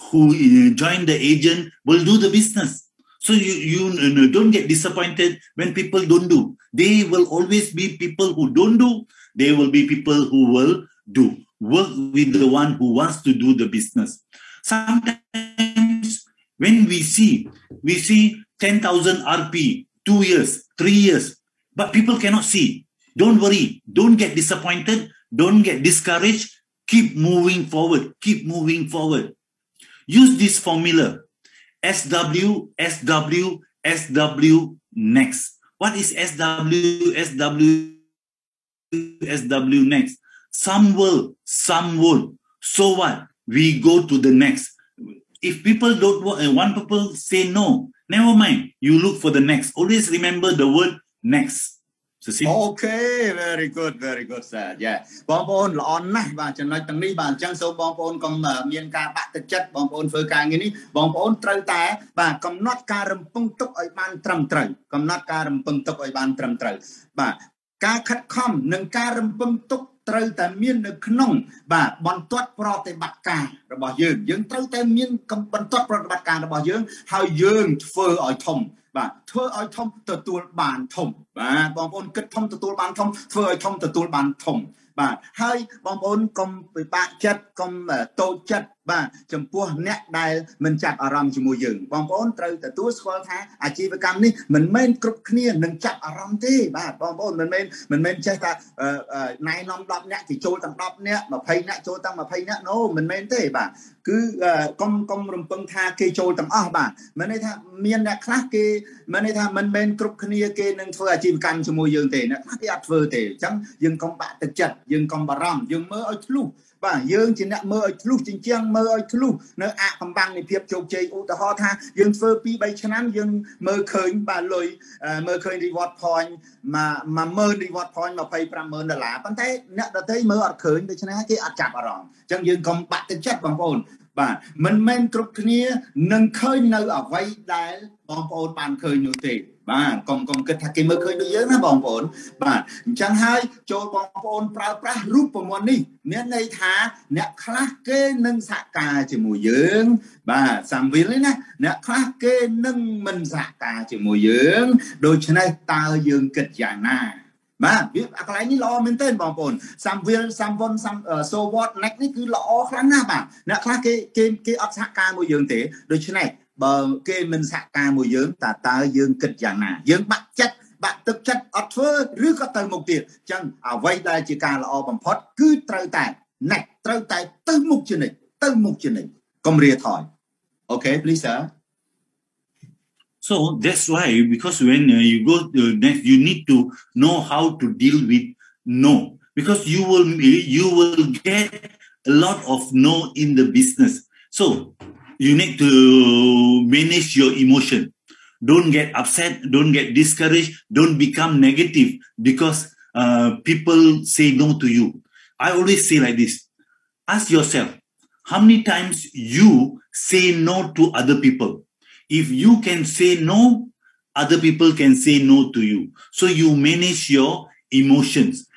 who uh, join the agent will do the business. So you, you don't get disappointed when people don't do. They will always be people who don't do. They will be people who will do. Work with the one who wants to do the business. Sometimes when we see, we see 10,000 RP, two years, three years, but people cannot see. Don't worry. Don't get disappointed. Don't get discouraged Keep moving forward. Keep moving forward. Use this formula. SW, SW, SW next. What is SW, SW, SW next? Some will, some won't. So what? We go to the next. If people don't want, uh, one people say no, never mind. You look for the next. Always remember the word next. អូខេ very good very good sir យ៉ាបងប្អូនល្អណាស់បាទចំណុចទាំងនេះបាទអញ្ចឹងសូមបងប្អូនកុំមានការបាក់ទឹកចិត្តបងប្អូនធ្វើការងារនេះបងប្អូនត្រូវតែបាទកំណត់ការរំពឹងទុកឲ្យបានត្រឹមត្រូវកំណត់ការរំពឹងទុកឲ្យបានត្រឹមត្រូវបាទការខិតខំនិងការរំពឹងទុកត្រូវតែមាននៅក្នុង បាទបន្ទាត់ប្រតិបត្តិការរបស់យើងយើងត្រូវតែមានបន្ទាត់ប្រតិបត្តិការរបស់យើងហើយយើងធ្វើឲ្យធំ បាទធ្វើឲ្យធំទទួលបានធំបាទបងប្អូនគិតធំទទួលបានធំធ្វើឲ្យធំទទួលបានធំបាទហើយបងប្អូនកុំពិបាកចិត្តកុំតូចចិត្តបាទចំពោះអ្នកដែលមិនចាប់អារម្មណ៍ជាមួយយើងបងប្អូនត្រូវទទួលស្គាល់ថាអាជីវកម្មនេះមិនមែនគ្រប់គ្នានឹងចាប់អារម្មណ៍ទេបាទបងប្អូនមិនមែនមិនមែនចេះថាណែនាំ10អ្នកគេចូលទាំង10អ្នក20អ្នកចូលទាំង20អ្នក no មិនមែនទេបាទគឺកុំកុំរំពឹងថាគេចូលទាំងអស់បាទមានន័យថាមានអ្នកខ្លះគេមានន័យថាមិនមែនគ្រប់គ្នាគេនឹងធ្វើអាជីវកម្មជាមួយយើងទេអ្នកខ្លះគេអត់ធ្វើទេអញ្ចឹងយើងកុំបាក់ទឹកចិត្តយើងកុំបារម្ភយើងមើលឲ្យធ្លុះ បាទយើងជាអ្នកមើលឲ្យធ្លុះជាជាងមើលឲ្យធ្លុះនៅអកំបាំងនៃភាពជោគជ័យឧទាហរណ៍ថាយើងធ្វើ2 3ឆ្នាំយើងមើលឃើញបាទលុយមើលឃើញ reward point មួយ10000 reward point 250,000ដុល្លារប៉ុន្តែអ្នកដទៃមើលអត់ឃើញដូច្នេះគេអត់ចាប់អារម្មណ៍អញ្ចឹងយើងកុំបាក់ទឹកចិត្តបងប្អូន បាទមិនមែនគ្រប់គ្នានឹងឃើញនៅអ្វីដែលបងប្អូនបានឃើញនោះទេបាទកុំកុំគិតថាគេមើលឃើញដូចយើងណាបងប្អូនបាទអញ្ចឹងហើយចូលបងប្អូនប្រើប្រាស់រូបមន្តនេះមានន័យថាអ្នកខ្លះគេនឹងសហការជាមួយយើង បាទសាំវិលនេះណាអ្នកខ្លះគេនឹងមិនសហការជាមួយយើង ដូច្នេះតើយើងគិតយ៉ាងណា បាទវាកន្លែងនេះល្អមែនទែនបងប្អូនសាំវិលសាំវុនសាំសូវតណេកនេះគឺល្អខ្លាំងណាស់បាទអ្នកខ្លះគេគេគេអត់សហការមួយយើងទេដូច្នេះបើគេមិនសហការមួយយើងតើតើយើងគិតយ៉ាងណា យើងបាក់ចិត្តបាក់ទឹកចិត្តអត់ធ្វើឬក៏ទៅមុខទៀតអញ្ចឹងអ្វីដែលជាការល្អបំផុត គឺត្រូវតែណេះត្រូវតែទៅមុខជានិច្ចទៅមុខជានិច្ចកុំរាថយអូខេ please sir So that's why, because when uh, you go to next, you need to know how to deal with no, because you will you will get a lot of no in the business. So you need to manage your emotion. Don't get upset. Don't get discouraged. Don't become negative because uh, people say no to you. I always say like this. Ask yourself, how many times you say no to other people? If you can say no, other people can say no to you. So you manage your emotions.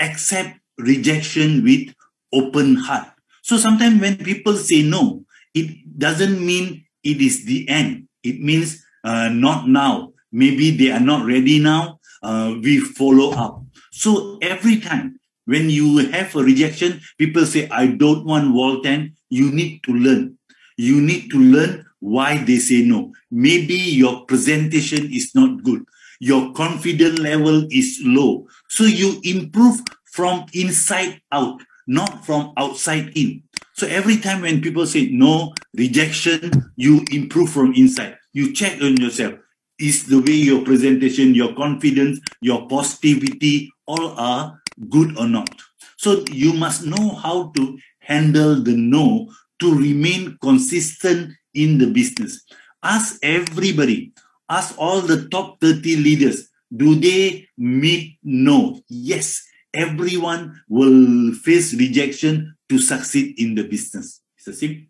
Accept rejection with open heart. So sometimes when people say no, it doesn't mean it is the end. It means uh, not now. Maybe they are not ready now. Uh, we follow up. So every time when you have a rejection, people say, I don't want Volten. You need to learn. You need to learn why they say no. Maybe your presentation is not good. Your confidence level is low. So you improve from inside out, not from outside in. So every time when people say no, rejection, you improve from inside. You check on yourself. Is the way your presentation, your confidence, your positivity, all are good or not. So you must know how to handle the no to remain consistent in the business. Ask everybody, ask all the top 30 leaders, do they meet no? Yes, everyone will face rejection to succeed in the business. It's a simple.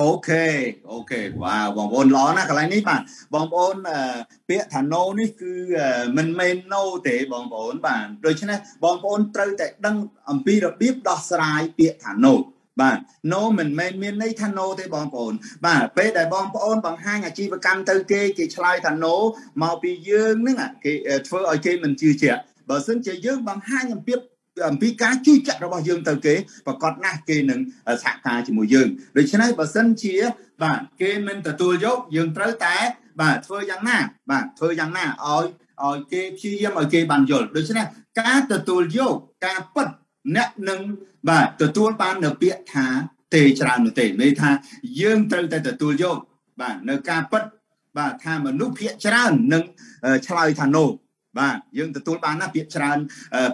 អូខេអូខេបាទបងប្អូនល្អណាស់កន្លែងនេះបាទបងប្អូនពាក្យថា no នេះគឺមិនមែន no ទេបងប្អូនបាទដូច្នេះបងប្អូនត្រូវតែដឹងអំពីរបៀបដោះស្រាយពាក្យថា no បាទ no មិនមែនមានន័យថា no ទេបងប្អូន បាទពេលដែលបងប្អូនបង្ហាញអាជីវកម្មទៅគេគេឆ្លើយថា no មកពីយើងហ្នឹងគេធ្វើឲ្យគេមិនជឿជាក់បើមិនជាយើងបង្ហាញអំពីអំពីការជួយចាក់របស់យើងទៅគេប្រកាសណាស់គេនឹងសហការជាមួយយើងដូច្នេះបើសិនជា បាទគេមិនទទួលយកយើងត្រូវតែ បាទធ្វើយ៉ាងណា បាទធ្វើយ៉ាងណាឲ្យឲ្យគេព្យាយាមឲ្យគេបានយល់ដូច្នេះការទទួលយកការពិត អ្នកនឹងបាទទទួលបាននៅពាក្យថាទេច្រើននោះទេន័យថាយើងត្រូវតែទទួលយកបាទនៅការពិតបាទថាមនុស្សភាគច្រើននឹងឆ្លើយថា no បាទយើងទទួលបានណាពាក្យច្រើន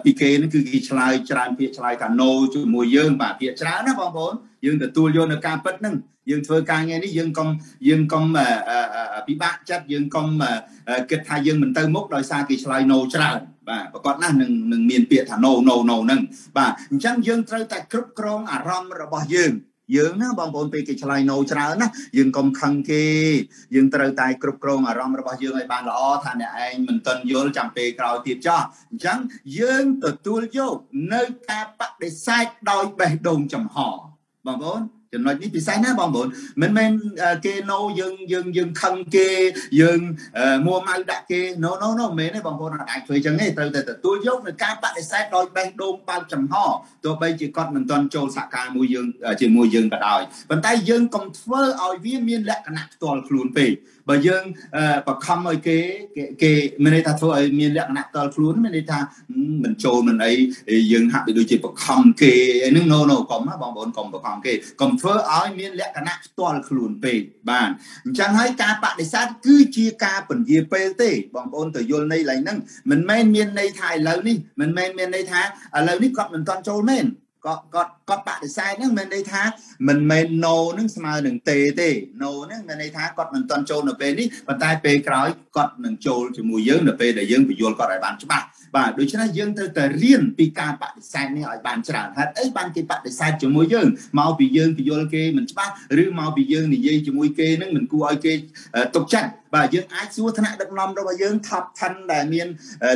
ពីគេនឹងគឺគេឆ្លើយច្រើនពាក្យឆ្លើយថា no ជាមួយយើងបាទពាក្យច្រើនណាបងប្អូនយើងទទួលយកនៅការពិតហ្នឹងយើងធ្វើការងារនេះយើងកុំយើងកុំពិបាកចិត្តយើងកុំគិតថាយើងមិនទៅមុខដោយសារគេឆ្លើយ no ច្រើនបាទប្រកបណាស់នឹងនឹងមានពាក្យថា no no no ហ្នឹងបាទអញ្ចឹងយើងត្រូវតែគ្រប់គ្រងអារម្មណ៍របស់យើង យើងណាបងប្អូនពេលគេឆ្លើយ no ច្រើនណាយើងកុំខឹងគេយើងត្រូវតែគ្រប់គ្រងអារម្មណ៍របស់យើងឲ្យបានល្អថាអ្នកឯងមិនទាន់យល់ចាំពេលក្រោយទៀតចោះអញ្ចឹងយើងទទួលយកនៅការបដិសេធដោយបេះដូងចំហបងប្អូន ចំណុចនេះពិសេសណាបងប្អូនមិនមែនគេណូយើងយើងយើងខឹងគេយើងមួម៉ៅដាក់គេ no no no មិនមែនទេបងប្អូនអាចធ្វើចឹងទេត្រូវតែទទួលយកនៅការបដិសេធដោយបេះដូងបើកចំហទោះបីជាគាត់មិនទាន់ចូលសហការមួយយើងជាមួយយើងក៏ដោយប៉ុន្តែយើងកុំធ្វើឲ្យវាមានលក្ខណៈផ្ទាល់ខ្លួនពេកបើយើងបខំឲ្យគេគេមានន័យថាធ្វើឲ្យមានលក្ខណៈតល់ខ្លួនមានន័យថាមិនចូលមិនអីយើងហាក់ដូចជាបខំគេអីហ្នឹង no no កុំណាបងប្អូនកុំបខំគេកុំធ្វើឲ្យមានលក្ខណៈផ្ទាល់ខ្លួនពេកបាទអញ្ចឹងហើយការបដិសេធគឺជាការពន្យាពេលទេបងប្អូនទៅយល់ន័យឡើងហ្នឹងមិនមែនមានន័យថាឥឡូវនេះមិនមែនមានន័យថាឥឡូវនេះគាត់មិនតន់ចូលមែន គាត់គាត់គាត់បដិសេធហ្នឹងមានន័យថាមិនមែន no ហ្នឹងស្មើនឹងទេទេ no ហ្នឹងមានន័យថាគាត់មិនទាន់ចូលនៅពេលនេះប៉ុន្តែពេលក្រោយគាត់នឹងចូលជាមួយយើងនៅពេលដែលយើងបញ្យល់គាត់ឲ្យបានច្បាស់ បាទដូច្នេះយើងត្រូវតែរៀនពីការបដិសេធនេះឲ្យបានច្រើនហេតុអីបានគេបដិសេធជាមួយយើងមកពីយើងបញ្យល់គេមិនច្បាស់ឬមកពីយើងនិយាយជាមួយគេនឹងមិនគួរឲ្យគេទុកចិត្តបាទយើងអាចសួរថ្នាក់ដឹកនាំរបស់យើង top 10ដែលមាន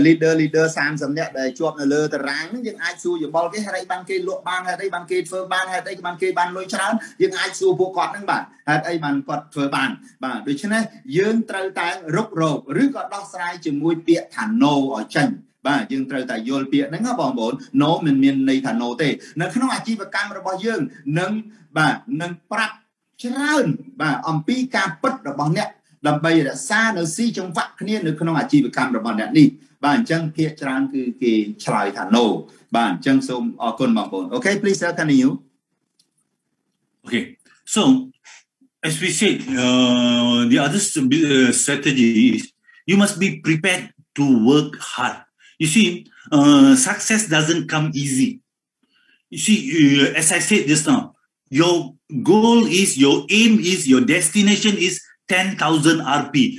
leader leader 30នាក់ដែលជាប់នៅលើតារាងហ្នឹងយើងអាចសួរយោបល់គេហេតុអីបានគេលក់បានហេតុអីបានគេធ្វើបានហេតុអីបានគេបានលុយច្រើនយើងអាចសួរពួកគាត់ហ្នឹងបាទហេតុអីបានគាត់ធ្វើបានបាទដូច្នេះយើងត្រូវតែរុករកឬក៏ដោះស្រាយជាមួយពាក្យថា no ឲ្យចេញ បាទយើងត្រូវតែយល់ពាក្យហ្នឹងណាបងប្អូន no មិនមានន័យថា no ទេនៅក្នុងអាជីវកម្មរបស់យើងនឹងបាទនឹងប្រាប់ច្រើនបាទអំពីការពិតរបស់អ្នកដើម្បីរក្សានៅស៊ីចង្វាក់គ្នានៅក្នុងអាជីវកម្មរបស់អ្នកនេះបាទអញ្ចឹងភាគច្រើនគឺគេឆ្លើយថា no បាទអញ្ចឹងសូមអរគុណបងប្អូន Okay please sir continue Okay so as we said uh, the other strategy is you must be prepared to work hard you see uh, success doesn't come easy You see, uh, as I said just now, your goal is, your aim is, your destination is 10,000 RP,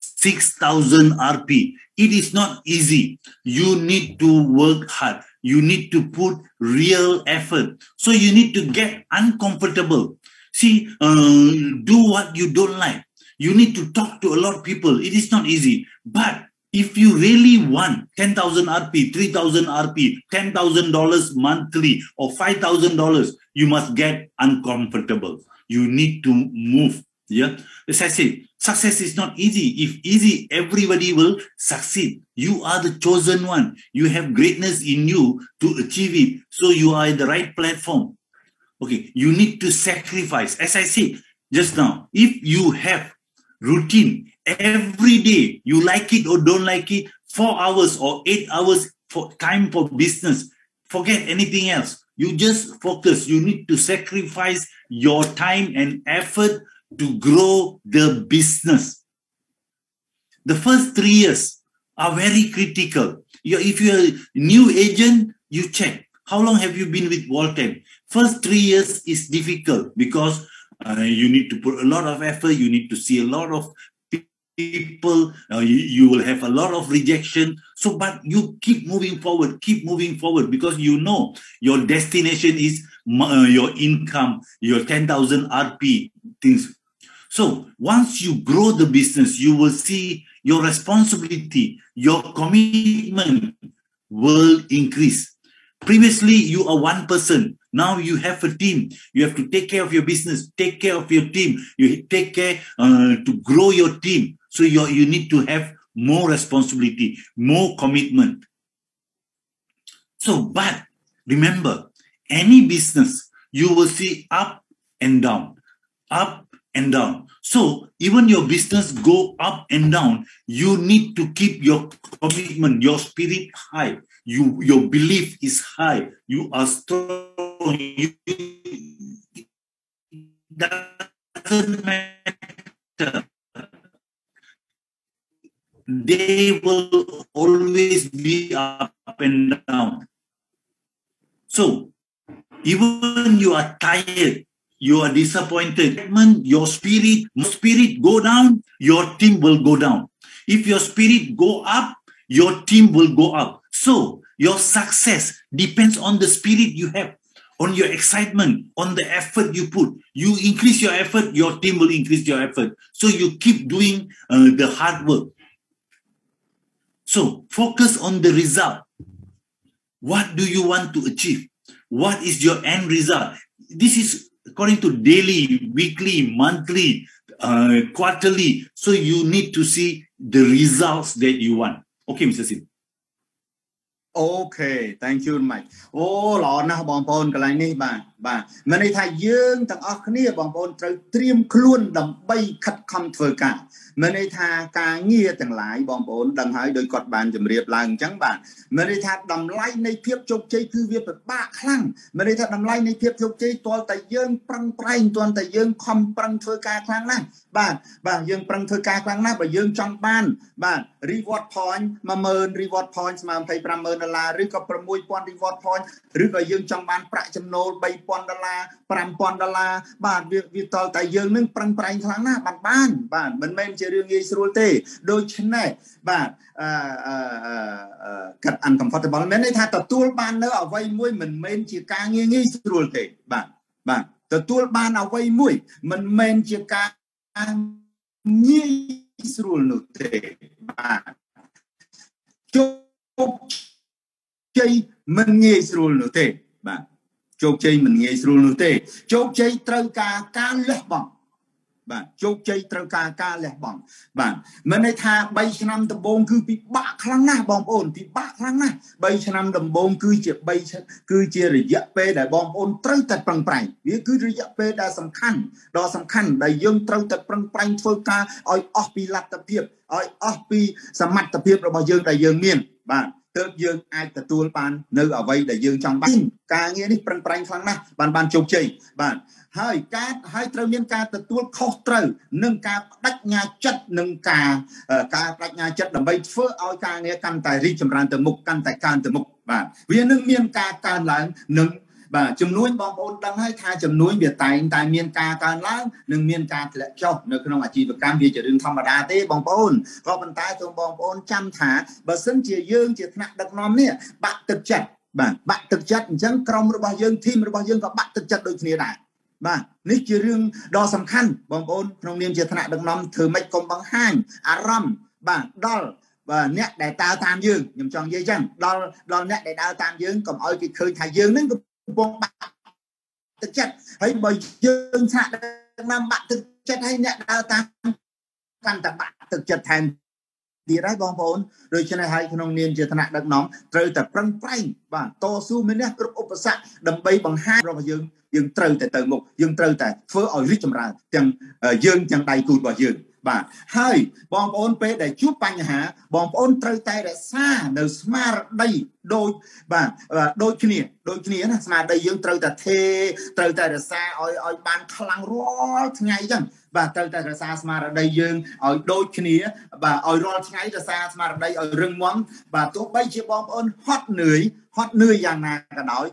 6,000 RP. It is not easy. You need to work hard. You need to put real effort. So you need to get uncomfortable. See, uh, do what you don't like. You need to talk to a lot of people. It is not easy. But if you really want 10,000 RP, 3,000 RP, $10,000 monthly, or $5,000, you must get uncomfortable. You need to move. Yeah. As I say, success is not easy. If easy, everybody will succeed. You are the chosen one. You have greatness in you to achieve it. So you are in the right platform. Okay. You need to sacrifice. As I said just now, if you have routine every day, you like it or don't like it, four hours or eight hours for time for business. Forget anything else. You just focus. You need to sacrifice your time and effort to grow the business. The first three years are very critical. If you're a new agent, you check. How long have you been with Volten? First three years is difficult because uh, you need to put a lot of effort. You need to see a lot of people. Uh, you, you will have a lot of rejection. So, but you keep moving forward, keep moving forward because you know your destination is uh, your income, your 10,000 RP things. So once you grow the business, you will see your responsibility, your commitment will increase. Previously, you are one person. Now you have a team. You have to take care of your business, take care of your team. You take care uh, to grow your team. So you you need to have more responsibility, more commitment. So, but remember, any business you will see up and down, up and down. So even your business go up and down, you need to keep your commitment, your spirit high. You your belief is high. You are strong. You, doesn't matter. They will always be up and down. So even you are tired, you are disappointed, your spirit, spirit go down, your team will go down. If your spirit go up, your team will go up. So your success depends on the spirit you have, on your excitement, on the effort you put. You increase your effort, your team will increase your effort. So you keep doing uh, the hard work. So focus on the result. What do you want to achieve? What is your end result? This is according to daily, weekly, monthly, uh, quarterly. So you need to see the results that you want. Okay, Mr. Sim. អូខេ thank you ម៉េចអូល្អណាស់បងប្អូនកន្លែងនេះបាទបាទមានន័យថាយើងទាំងអស់គ្នាបងប្អូនត្រូវត្រៀមខ្លួនដើម្បីខិតខំធ្វើការ មានន័យថាការងារទាំងឡាយបងប្អូនដឹងហើយដោយគាត់បានជម្រាបឡើងអញ្ចឹងបាទមានន័យថាតម្លៃនៃភាពជោគជ័យគឺវាពិបាកខ្លាំងមានន័យថាតម្លៃនៃភាពជោគជ័យទាល់តែយើងប្រឹងប្រែងទាល់តែយើងខំប្រឹងធ្វើការខ្លាំងណាស់បាទបាទយើងប្រឹងធ្វើការខ្លាំងណាស់បើយើងចង់បាន បាទ reward point 10000 reward point ស្មើ25000ដុល្លារឬក៏6000 reward point ឬក៏យើងចង់បានប្រាក់ចំណូល3000ដុល្លារ5000ដុល្លារបាទវាវាតតែយើងនឹងប្រឹងប្រែងខ្លាំងណាស់បានបានបាទមិនមែនជារឿងងាយស្រួលទេដូច្នេះបាទអឺអឺកាត់ uncomfortable មានន័យថាទទួលបាននៅអ្វីមួយមិនមែនជាការងាយងាយស្រួលទេបាទបាទទទួលបានអ្វីមួយមិនមែនជាការងាយស្រួលនោះទេបាទជោគជ័យមិនងាយស្រួលនោះទេបាទជោគជ័យមិនងាយស្រួលនោះទេជោគជ័យត្រូវការការលះបង់ បាទជោគជ័យត្រូវការការលះបង់បាទមិនន័យថា3ឆ្នាំដំបូងគឺពិបាកខ្លាំងណាស់បងប្អូនពិបាកខ្លាំងណាស់3ឆ្នាំដំបូងគឺជា3គឺជារយៈពេលដែលបងប្អូនត្រូវតែប្រឹងប្រែងវាគឺរយៈពេលដែលសំខាន់ដ៏សំខាន់ដែលយើងត្រូវតែប្រឹងប្រែងធ្វើការឲ្យអស់ពីលទ្ធភាពឲ្យអស់ពីសមត្ថភាពរបស់យើងដែលយើងមានបាទ ទើបយើងអាចទទួលបាននៅអ្វីដែលយើងចង់បានការងារនេះប្រឹងប្រែងខ្លាំងណាស់បានបានជោគជ័យបាទហើយការហើយត្រូវមានការទទួលខុសត្រូវនិងការបដិញ្ញាចិត្តនិងការការបដិញ្ញាចិត្តដើម្បីធ្វើឲ្យការងារកាន់តែរីកចម្រើនទៅមុខកាន់តែកើនទៅមុខបាទវានឹងមានការកើនឡើងនិង បាទចំនួនបងប្អូនដឹងហើយថាចំនួនវាតែងតែមានការកើនឡើងនិងមានការធ្លាក់ចុះនៅក្នុងអាជីវកម្មវាជារឿងធម្មតាទេបងប្អូនក៏ប៉ុន្តែសូមបងប្អូនចាំថាបើសិនជាយើងជាថ្នាក់ដឹកនាំនេះបាក់ទឹកចិត្តបាទបាក់ទឹកចិត្តអញ្ចឹងក្រុមរបស់យើងធីមរបស់យើងក៏បាក់ទឹកចិត្តដូចគ្នាដែរបាទនេះជារឿងដ៏សំខាន់បងប្អូនក្នុងនាមជាថ្នាក់ដឹកនាំធ្វើម៉េចកុំបង្ហាញអារម្មណ៍បាទដល់បាទអ្នកដែលដើរតាមយើងខ្ញុំចង់និយាយចឹងដល់ដល់អ្នកដែលដើរតាមយើងកុំឲ្យគេឃើញថាយើងនឹងកំ ពុងបាក់ទឹកចិត្តហើយបើយើងឆាក់ដឹកនាំបាក់ទឹកចិត្តហើយអ្នកដើរតាមកាន់តែបាក់ទឹកចិត្តថែមទៀតហើយបងប្អូនដូច្នេះហើយក្នុងនាមជាឋានៈដឹកនាំត្រូវតែប្រឹងប្រែងបាទតស៊ូមានះគ្រប់ឧបសគ្គដើម្បីបង្ហាញរបស់យើងយើងត្រូវតែទៅមុខយើងត្រូវតែធ្វើឲ្យរីកចម្រើនទាំងយើងទាំងដៃគូរបស់យើង បាទហើយបងប្អូនពេលដែលជួបបញ្ហា បងប្អូនត្រូវតែរក្សានៅស្មារតីដូចបាទដូចគ្នាដូចគ្នាណាស្មារតីយើងត្រូវតែទេត្រូវតែរក្សាឲ្យឲ្យបានខ្លាំងរាល់ថ្ងៃអញ្ចឹងបាទត្រូវតែរក្សាស្មារតីយើងឲ្យដូចគ្នា បាទឲ្យរាល់ថ្ងៃរក្សាស្មារតីឲ្យរឹងមាំបាទទោះបីជាបងប្អូនហត់នឿយហត់នឿយយ៉ាងណាក៏ដោយ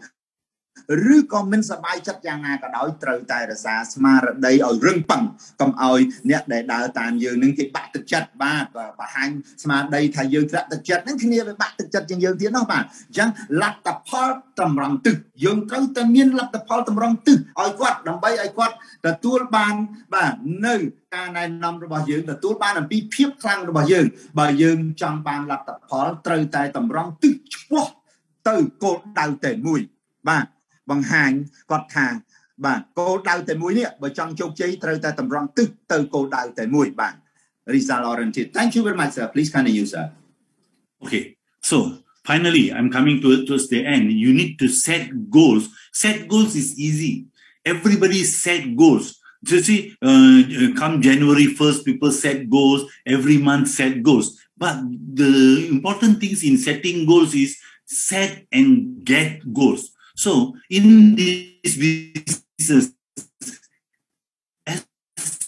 ឬក៏មិនសប្បាយចិត្តយ៉ាងណាក៏ដោយត្រូវតែរក្សាស្មារតីឲ្យរឹងប៉ឹងកុំឲ្យអ្នកដែលដើរតាមយើងនឹងគេបាក់ទឹកចិត្តបាទបង្ហាញស្មារតីថាយើងត្រាក់ទឹកចិត្តនឹងគ្នាវាបាក់ទឹកចិត្តជាងយើងទៀតនោះបាទអញ្ចឹងលទ្ធផលតម្រង់ទិសយើងត្រូវតែមានលទ្ធផលតម្រង់ទិសឲ្យគាត់ដើម្បីឲ្យគាត់ទទួលបានបាទនៅការណែនាំរបស់យើងទទួលបានអំពីភាពខ្លាំងរបស់យើងបើយើងចង់បានលទ្ធផលត្រូវតែតម្រង់ទិសឆ្ពោះទៅគោលដៅតែមួយបាទ បង្ហាញគាត់ថាបាទគោលដៅតែមួយនេះបើចង់ជោគជ័យត្រូវតែតម្រង់ទិសទៅគោលដៅតែមួយបាទ result oriented thank you very much sir please continue sir okay so finally i'm coming to towards the end you need to set goals set goals is easy everybody set goals you see uh, come january 1st people set goals every month set goals but the important things in setting goals is set and get goals so in this business, as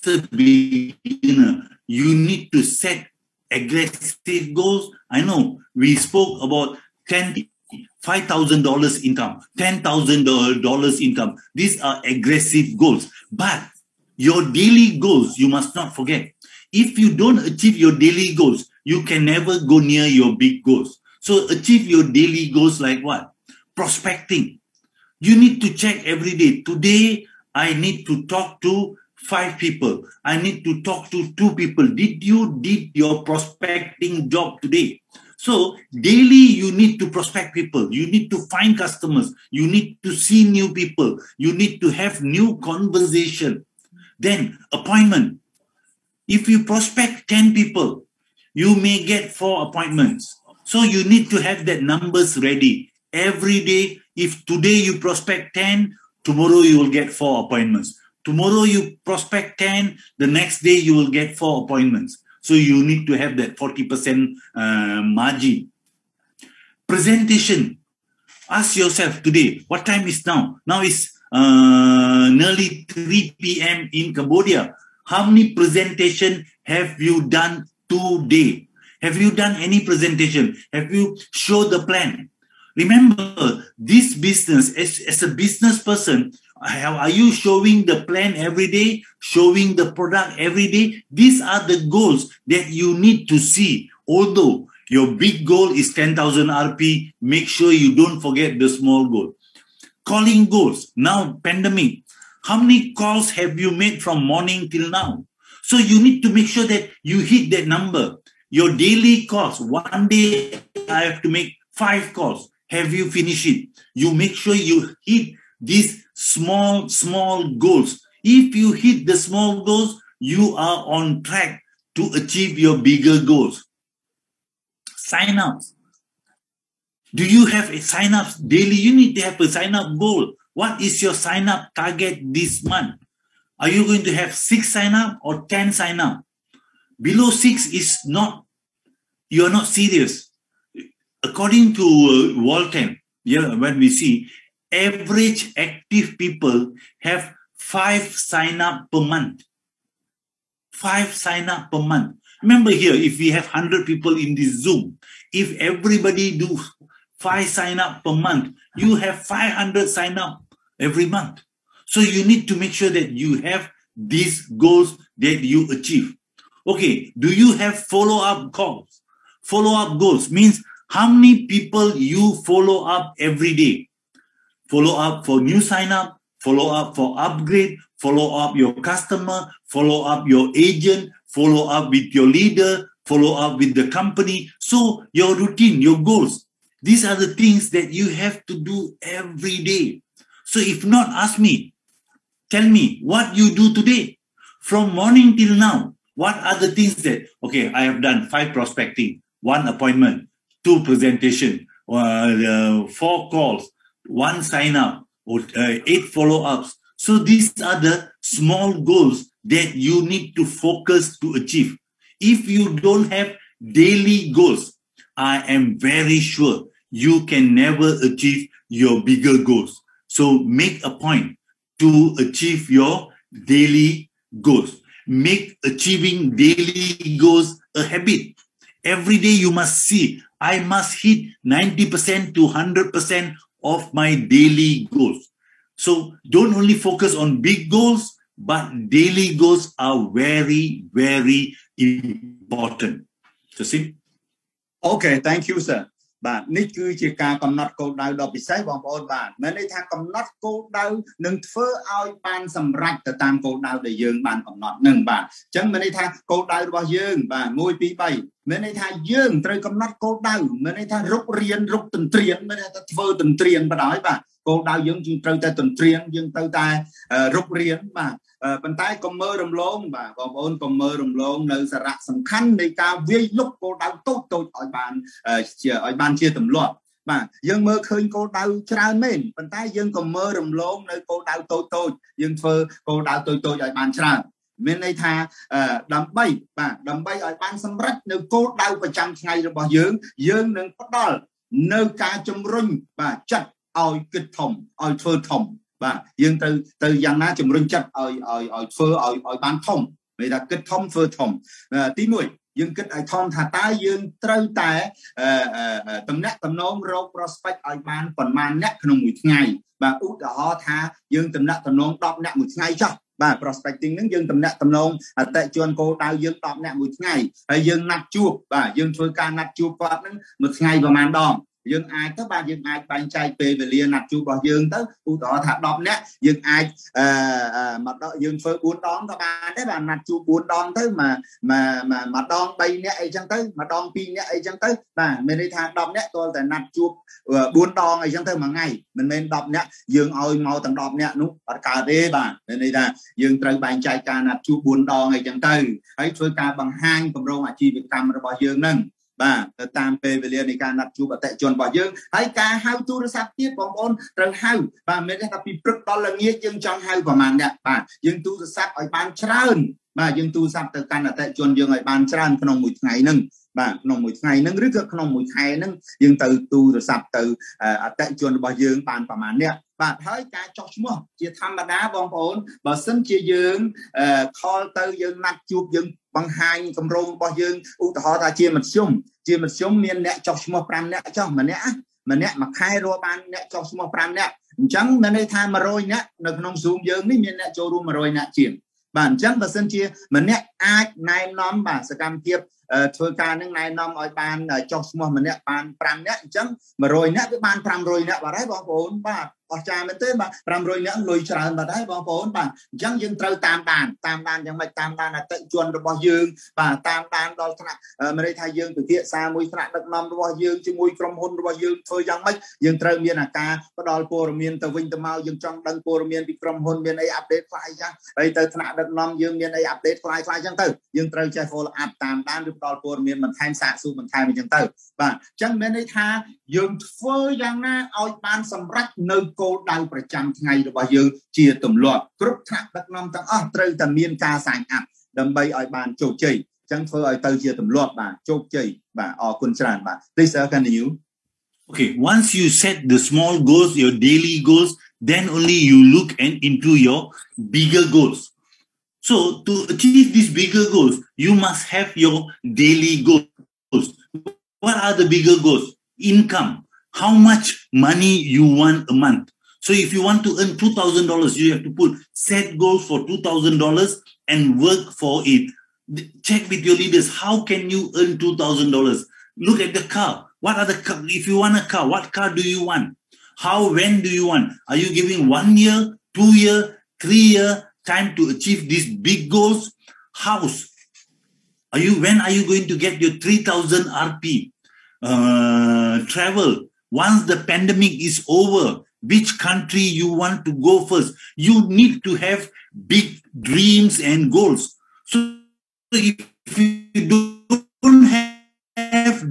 a beginner, you need to set aggressive goals. I know we spoke about 10 $5,000 income, $10,000 income. These are aggressive goals. But your daily goals, you must not forget. If you don't achieve your daily goals, you can never go near your big goals. So achieve your daily goals like what? Prospecting. You need to check every day. Today, I need to talk to five people. I need to talk to two people. Did you did your prospecting job today? So daily you need to prospect people. You need to find customers. You need to see new people. You need to have new conversation. Then appointment. If you prospect 10 people, you may get four appointments. So you need to have that numbers ready. Every day if today you prospect 10, tomorrow you will get four appointments. Tomorrow you prospect 10, the next day you will get four appointments. So you need to have that 40% uh, margin. Presentation. Ask yourself today, what time is now? Now it's uh, nearly 3 p.m. in Cambodia. How many presentation have you done today? Have you done any presentation? Have you showed the plan? Remember, this business, as, as a business person, are you showing the plan every day, showing the product every day? These are the goals that you need to see. Although your big goal is 10,000 RP, make sure you don't forget the small goal. Calling goals. Now, pandemic. How many calls have you made from morning till now? So you need to make sure that you hit that number. Your daily calls. One day I have to make five calls have you finished it? You make sure you hit these small, small goals. If you hit the small goals, you are on track to achieve your bigger goals. Sign up. Do you have a sign up daily? You need to have a sign up goal. What is your sign up target this month? Are you going to have six sign up or 10 sign up? Below six is not, you are not serious according to uh, Volten, yeah, when we see average active people have five sign up per month. Five sign up per month. Remember here, if we have 100 people in this Zoom, if everybody do five sign up per month, you have 500 sign up every month. So you need to make sure that you have these goals that you achieve. Okay, do you have follow up calls? Follow up goals means how many people you follow up every day. Follow up for new sign up, follow up for upgrade, follow up your customer, follow up your agent, follow up with your leader, follow up with the company. So your routine, your goals, these are the things that you have to do every day. So if not, ask me, tell me what you do today from morning till now. What are the things that, okay, I have done five prospecting, one appointment, two presentation, uh, four calls, one sign up, or uh, eight follow ups. So these are the small goals that you need to focus to achieve. If you don't have daily goals, I am very sure you can never achieve your bigger goals. So make a point to achieve your daily goals. Make achieving daily goals a habit. Every day you must see, I must hit 90% to 100% of my daily goals. So don't only focus on big goals, but daily goals are very, very important. See? Okay, thank you, sir. បាទនេះគឺជាការកំណត់គោលដៅដ៏ពិសេសបងប្អូនបាទមានន័យថាកំណត់គោលដៅនឹងធ្វើឲ្យបានសម្រេចទៅតាមគោលដៅដែលយើងបានកំណត់នឹងបាទអញ្ចឹងមានន័យថាគោលដៅរបស់យើងបាទ1 2 3មានន័យថាយើងត្រូវកំណត់គោលដៅមានន័យថារុករៀនរុកទន្ទ្រានមានន័យថាធ្វើទន្ទ្រានបណ្ដោយបាទ គោលដៅយើងយើងត្រូវតែទន្ទ្រានយើងត្រូវតែរុករៀនបាទប៉ុន្តែកុំមើលរំលងបាទបងប្អូនកុំមើលរំលងនៅសារៈសំខាន់នៃការវាយលុកគោលដៅតូចតូចឲ្យបានជាឲ្យបានជាទម្លាប់បាទយើងមើលឃើញគោលដៅច្រើនមែនប៉ុន្តែយើងក៏មើលរំលងនៅគោលដៅតូចតូចយើងធ្វើគោលដៅតូចតូចឲ្យបានច្រើនមានន័យថាដើម្បីបាទដើម្បីឲ្យបានសម្រេចនៅគោលដៅប្រចាំថ្ងៃរបស់យើង យើងនឹងផ្ដល់នៅការជំរុញបាទចិត្ត ឲ្យគិតធំឲ្យធ្វើធំបាទយើងទៅទៅយ៉ាងណាជំរុញចិត្តឲ្យឲ្យឲ្យធ្វើឲ្យឲ្យបានធំមានថាគិតធំធ្វើធំទី1យើងគិតឲ្យធំថាតើយើងត្រូវតែតំណាក់តំណងរក prospect ឲ្យបានប្រមាណអ្នកក្នុងមួយថ្ងៃបាទឧទាហរណ៍ថាយើងតំណាក់តំណង10អ្នកមួយថ្ងៃចុះបាទ prospecting ហ្នឹងយើងតំណាក់តំណងអតិជនគោលដៅយើង10អ្នកមួយថ្ងៃហើយយើងណាត់ជួបបាទយើងធ្វើការណាត់ជួបគាត់ហ្នឹងមួយថ្ងៃប្រហែលដង យើងអាចទៅបាទយើងអាចបែងចែកពេលវេលាណាត់ជួបរបស់យើងទៅឧទាហរណ៍ថា10នាក់យើងអាចអឺមកដល់យើងធ្វើ4ដងក៏បានដែរបាទណាត់ជួប4ដងទៅមកមកមកដង3នាក់អីចឹងទៅម្ដង2នាក់អីចឹងទៅបាទមានន័យថា10នាក់ទាល់តែណាត់ជួប4ដងអីចឹងទៅមួយថ្ងៃមិនមែន10នាក់យើងឲ្យមកទាំង10នាក់នោះអត់កើតទេបាទមានន័យថាយើងត្រូវបែងចែកការណាត់ជួប4ដងអីចឹងទៅហើយធ្វើការបង្ហាញគម្រោងអាជីវកម្មរបស់យើងហ្នឹង បាទទៅតាមពេលវេលានៃការណាត់ជួបអតិជនរបស់យើងហើយការហៅទូរស័ព្ទទៀតបងប្អូនត្រូវហៅបាទមានថាពីព្រឹកដល់ល្ងាចយើងចង់ហៅប្រហែលអ្នកបាទយើងទូរស័ព្ទឲ្យបានច្រើនបាទយើងទូរស័ព្ទទៅកាន់អតិជនយើងឲ្យបានច្រើនក្នុងមួយថ្ងៃហ្នឹង បាទក្នុងមួយថ្ងៃហ្នឹងឬក៏ក្នុងមួយខែហ្នឹងយើងទៅទូរស័ព្ទទៅអតិជនរបស់យើងបានប្រហែលអ្នកបាទហើយការចោះឈ្មោះជាធម្មតាបងប្អូនបើសិនជាយើងខលទៅយើងណាត់ជួបយើងបង្ហាញគម្រោងរបស់យើងឧទាហរណ៍ថាជាមធ្យមជាមធ្យមមានអ្នកចោះឈ្មោះ5អ្នកចោះម្នាក់ម្នាក់មួយខែរកបានអ្នកចោះឈ្មោះ5អ្នកអញ្ចឹងមានន័យថា100អ្នកនៅក្នុង Zoom យើងនេះមានអ្នកចូលរួម100អ្នកជាងបាទអញ្ចឹងបើសិនជាម្នាក់អាចណែនាំបាទសកម្មភាព ធ្វើការនឹងណែនាំឲ្យបានចុះឈ្មោះម្នាក់បាន5នាក់អញ្ចឹង100នាក់វាបាន500នាក់បាទហើយបងប្អូនបាទ អស្ចារ្យមែនទេបាទ500នាក់លុយច្រើនបាត់ហើយបងប្អូនបាទអញ្ចឹងយើងត្រូវតាមដានតាមដានយ៉ាងម៉េចតាមដានអតិជនរបស់យើងបាទតាមដានដល់ថ្នាក់មានន័យថាយើងពិភាក្សាមួយថ្នាក់ដឹកនាំរបស់យើងជាមួយក្រុមហ៊ុនរបស់យើងធ្វើយ៉ាងម៉េចយើងត្រូវមានអាការផ្ដល់ព័ត៌មានទៅវិញទៅមកយើងចង់ដឹងព័ត៌មានពីក្រុមហ៊ុនមានអីអាប់ដេតខ្លះអីចឹងហើយទៅថ្នាក់ដឹកនាំយើងមានអីអាប់ដេតខ្លះខ្លះអញ្ចឹងទៅយើងត្រូវចេះ follow up តាមដានឬផ្ដល់ព័ត៌មានបន្ថែមសាកសួរបន្ថែមអញ្ចឹងទៅបាទអញ្ចឹងមានន័យថាយើងធ្វើយ៉ាងណាឲ្យបានសម្រេចនៅ គោលដៅប្រចាំថ្ងៃរបស់យើងជាទម្លាប់គ្រប់ថ្នាក់ដឹកនាំទាំងអស់ត្រូវតែមានការសាញអាប់ដើម្បីឲ្យបានជោគជ័យចឹងធ្វើឲ្យទៅជាទម្លាប់បាទជោគជ័យបាទអរគុណច្រើនបាទ Please continue Okay, once you set the small goals, your daily goals, then only you look and into your bigger goals. So to achieve these bigger goals, you must have your daily goals. What are the bigger goals? Income. How much money you want a month? So if you want to earn $2,000, you have to put set goals for $2,000 and work for it. Check with your leaders. How can you earn $2,000? Look at the car. What are the car? If you want a car, what car do you want? How, when do you want? Are you giving one year, two year, three year time to achieve these big goals? House. Are you, when are you going to get your 3000 RP? Uh, travel. Once the pandemic is over, which country you want to go first. You need to have big dreams and goals. So if you don't have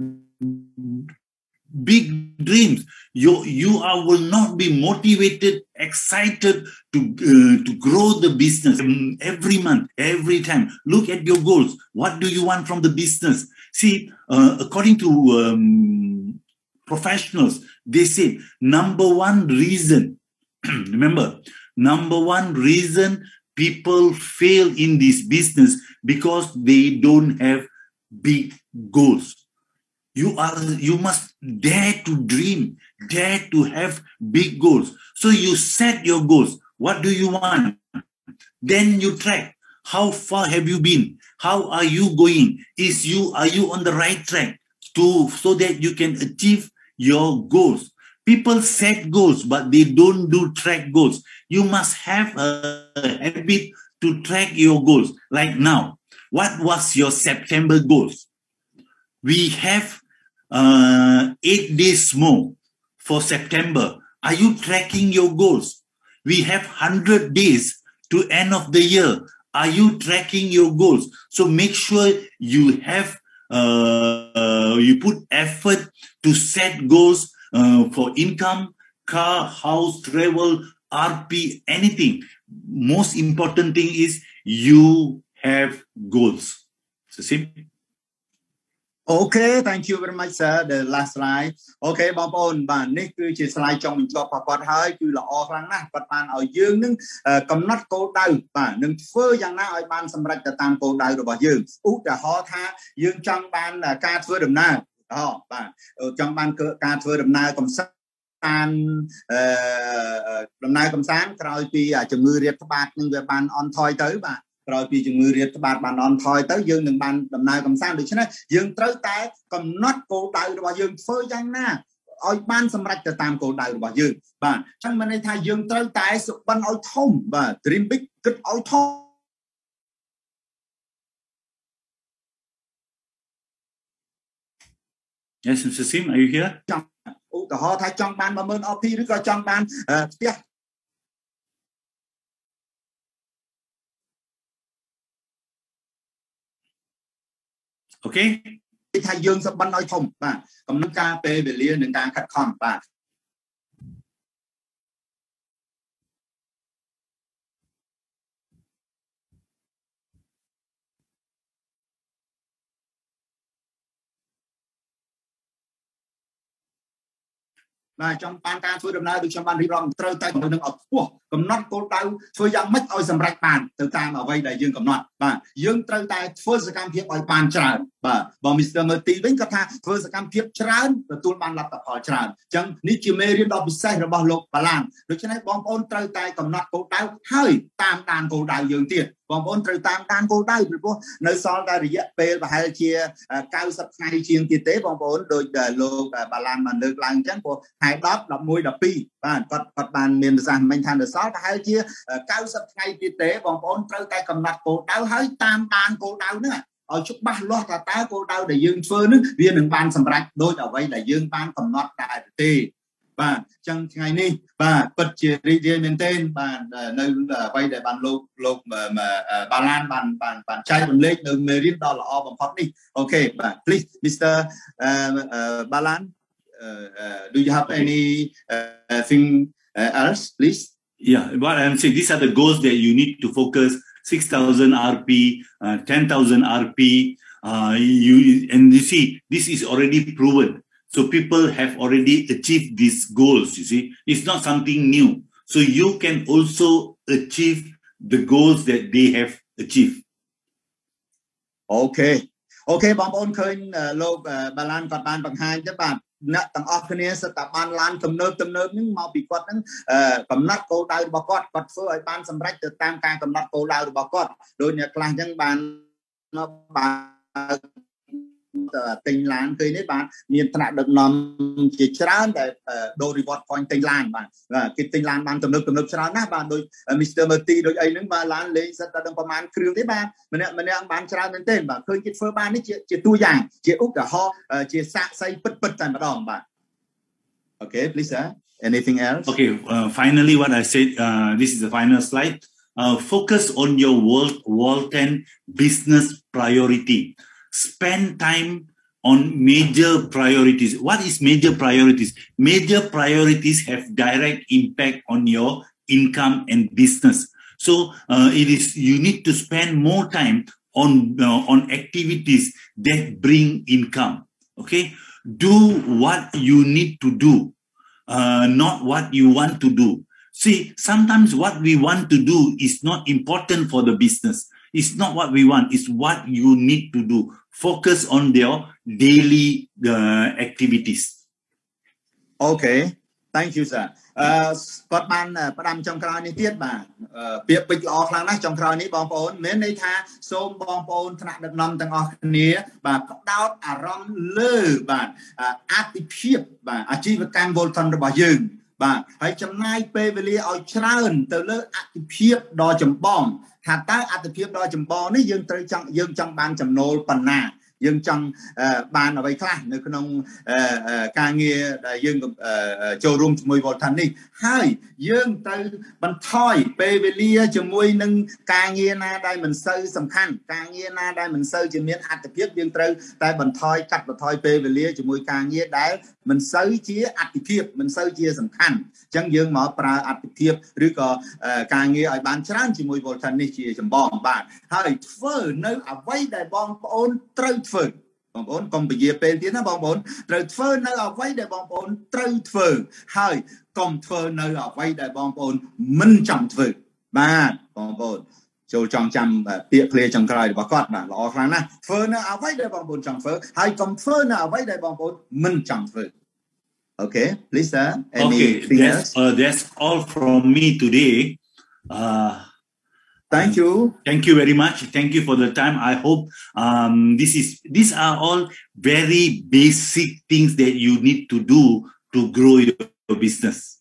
big dreams, you you are will not be motivated, excited to uh, to grow the business every month, every time. Look at your goals. What do you want from the business? See, uh, according to um, professionals, they say number one reason, remember, number one reason people fail in this business because they don't have big goals. You are you must dare to dream, dare to have big goals. So you set your goals. What do you want? Then you track. How far have you been? How are you going? Is you are you on the right track to so that you can achieve your goals. People set goals, but they don't do track goals. You must have a habit to track your goals. Like now, what was your September goals? We have uh, eight days more for September. Are you tracking your goals? We have 100 days to end of the year. Are you tracking your goals? So make sure you have uh, you put effort to set goals uh, for income, car, house, travel, RP, anything. Most important thing is you have goals. So simple. Okay thank you very much sir the last slide អូខេបងប្អូនបាទនេះគឺជា slide ចុងបញ្ចប់របស់គាត់ហើយគឺល្អខ្លាំងណាស់គាត់បានឲ្យយើងនឹងកំណត់គោលដៅបាទនឹងធ្វើយ៉ាងណាឲ្យបានសម្រេចទៅតាមគោលដៅរបស់យើងឧទាហរណ៍ថាយើងចង់បានការធ្វើដំណើរ អូបាទចង់បានការធ្វើដំណើរកំសាន្តតាមអឺដំណើរកំសាន្តក្រោយពីជំងឺរាតត្បាតនឹងវាបានអន់ថយទៅបាទក្រោយពីជំងឺរាតត្បាតបានអន់ថយទៅយើងនឹងបានដំណើរកំសាន្តដូច្នេះយើងត្រូវតែកំណត់គោលដៅរបស់យើងធ្វើយ៉ាងណាឲ្យបានសម្រេចទៅតាមគោលដៅរបស់យើងបាទអញ្ចឹងមានន័យថាយើងត្រូវតែសុបិនឲ្យធំបាទ dream big គិតឲ្យធំ Yes Mr Sim are you here ឧទាហរណ៍ថាចង់បាន10000 OP ឬក៏ចង់បានផ្ទះ អូខេថាយើងសបិនឲ្យធំបាទកំណត់ការពេលវេលានិងការខិតខំបាទ បាទចង់បានការធ្វើដំណើរដូចខ្ញុំបានរៀបរាប់ត្រូវតែនឹងឲ្យខ្ពស់កំណត់គោលដៅធ្វើយ៉ាងម៉េចឲ្យសម្រេចបានទៅតាមអ្វីដែលយើងកំណត់បាទយើងត្រូវតែធ្វើសកម្មភាពឲ្យបានច្រើនបាទបង Mr. Merty វិញគាត់ថាធ្វើសកម្មភាពច្រើនទទួលបានលទ្ធផលច្រើនអញ្ចឹងនេះជាមេរៀនដ៏ពិសេសរបស់លោកបាឡាំងដូច្នេះបងប្អូនត្រូវតែកំណត់គោលដៅហើយតាមដានគោលដៅយើងទៀតបងប្អូនត្រូវតាមដានគោលដៅពីព្រោះនៅសល់តែរយៈពេលប្រហែលជា90ថ្ងៃជាងទៀតទេបងប្អូនដោយលោកបាឡាំងបានលើកឡើងអញ្ចឹងព្រោះខែ10 11 12បាទគាត់គាត់បានមានប្រសាសន៍មិញថានៅសល់ប្រហែលជា90ថ្ងៃទៀតទេបងប្អូនត្រូវតែកំណត់គោលដៅហើយតាមដានគោលដៅហ្នឹងឲ្យច្បាស់លាស់ថាតើគោលដៅដែលយើងធ្វើនឹងវានឹងបានសម្រេចដោយអ្វីដែលយើងបានកំណត់ដែរទេបាទអញ្ចឹងថ្ងៃនេះបាទពិតជារីករាយមែនទែនបាទនៅអ្វីដែលបានលោកលោកបាឡានបានបានបានចែករំលែកនៅមេរៀនដ៏ល្អបំផុតនេះអូខេបាទ please Mr Balan uh, uh, do you have any uh, thing else please yeah what i'm saying these are the goals that you need to focus 6000 rp uh, 10000 rp uh, you and you see this is already proven So people have already achieved these goals, you see. It's not something new. So you can also achieve the goals that they have achieved. អូខេអូខេបងប្អូនឃើញលោកបាឡានគាត់បានបង្ហាញទៅបាទ អ្នកទាំងអស់គ្នាសិតតែបានឡានទំនើបទំនើបហ្នឹងមកពីគាត់ហ្នឹងកំណត់គោលដៅរបស់គាត់គាត់ធ្វើឲ្យបានសម្រេចទៅតាមការកំណត់គោលដៅរបស់គាត់ដូចអ្នកខ្លះអញ្ចឹងបានបើ ទិញឡានឃើញនេះបាទមានថ្នាក់ដឹកនាំជាច្រើនដែលដូរ reward point ទិញឡានបាទគេទិញឡានបានទំនើបទំនើបច្រើនណាស់បាទដូច Mr. Merti ដូចអីហ្នឹងបាទឡានលេងសិតតែដឹងប្រហែលគ្រឿងទេបាទម្នាក់ម្នាក់បានច្រើនមែនទេបាទឃើញគេធ្វើបាននេះជាជាតួយ៉ាងជាឧទាហរណ៍ជាសាកសីពិតពិតតែម្ដងបាទ Okay please sir anything else Okay uh, finally what I said uh, this is the final slide uh, focus on your world Walton business priority spend time on major priorities. What is major priorities? Major priorities have direct impact on your income and business. So uh, it is you need to spend more time on uh, on activities that bring income. Okay, do what you need to do, uh, not what you want to do. See, sometimes what we want to do is not important for the business. It's not what we want. It's what you need to do. Focus on your daily uh, activities. Okay. Thank you sir អឺគាត់បានផ្ដាំចុងក្រោយនេះទៀតបាទពាក្យពេចន៍ល្អខ្លាំងណាស់ចុងក្រោយនេះបងប្អូនមានន័យថាសូមបងប្អូនថ្នាក់ដឹកនាំទាំងអស់គ្នា បាទផ្ដោតអារម្មណ៍លើបាទអតិភិបបាទអាជីវកម្ម Volten របស់យើងបាទហើយចំណាយពេលវេលាឲ្យច្រើន ទៅលើអតិភិបដ៏ចម្បង ថាតើអតិភិបដ៏ចម្បងនេះយើងត្រូវចង់យើងចង់បានចំណូលប៉ុណ្ណាយើងចង់បានអ្វីខ្លះនៅក្នុងការងារដែលយើងចូលរួមជាមួយ Voltan នេះហើយយើងត្រូវបន្ថយពេលវេលាជាមួយនឹងការងារណាដែលមិនសូវសំខាន់ការងារណាដែលមិនសូវជាមានអត្ថប្រយោជន៍យើងត្រូវតែបន្ថយកាត់បន្ថយពេលវេលាជាមួយការងារដែល មិនសូវជាអត្ថប្រយោជន៍មិនសូវជាសំខាន់អញ្ចឹងយើងមកប្រើអត្ថប្រយោជន៍ឬក៏ការងារឲ្យបានច្រើនជាមួយ Voltan នេះជាចម្បងបាទហើយធ្វើនៅអ្វីដែលបងប្អូនត្រូវធ្វើបងប្អូនកុំពជាពេលទៀតណាបងប្អូនត្រូវធ្វើនៅអ្វីដែលបងប្អូនត្រូវធ្វើហើយកុំធ្វើនៅអ្វីដែលបងប្អូនមិនចង់ធ្វើបាទបងប្អូន ចូលចងចាំពាក្យឃ្លាចុងក្រោយរបស់គាត់បាទល្អខ្លាំងណាស់ធ្វើនៅអ្វីដែលបងប្អូនចង់ធ្វើហើយកុំធ្វើនៅអ្វីដែលបងប្អូនមិនចង់ធ្វើ Okay, please, sir. Okay, that's, uh, that's all from me today. Uh, Thank you. Thank you very much. Thank you for the time. I hope um, this is these are all very basic things that you need to do to grow your, your business.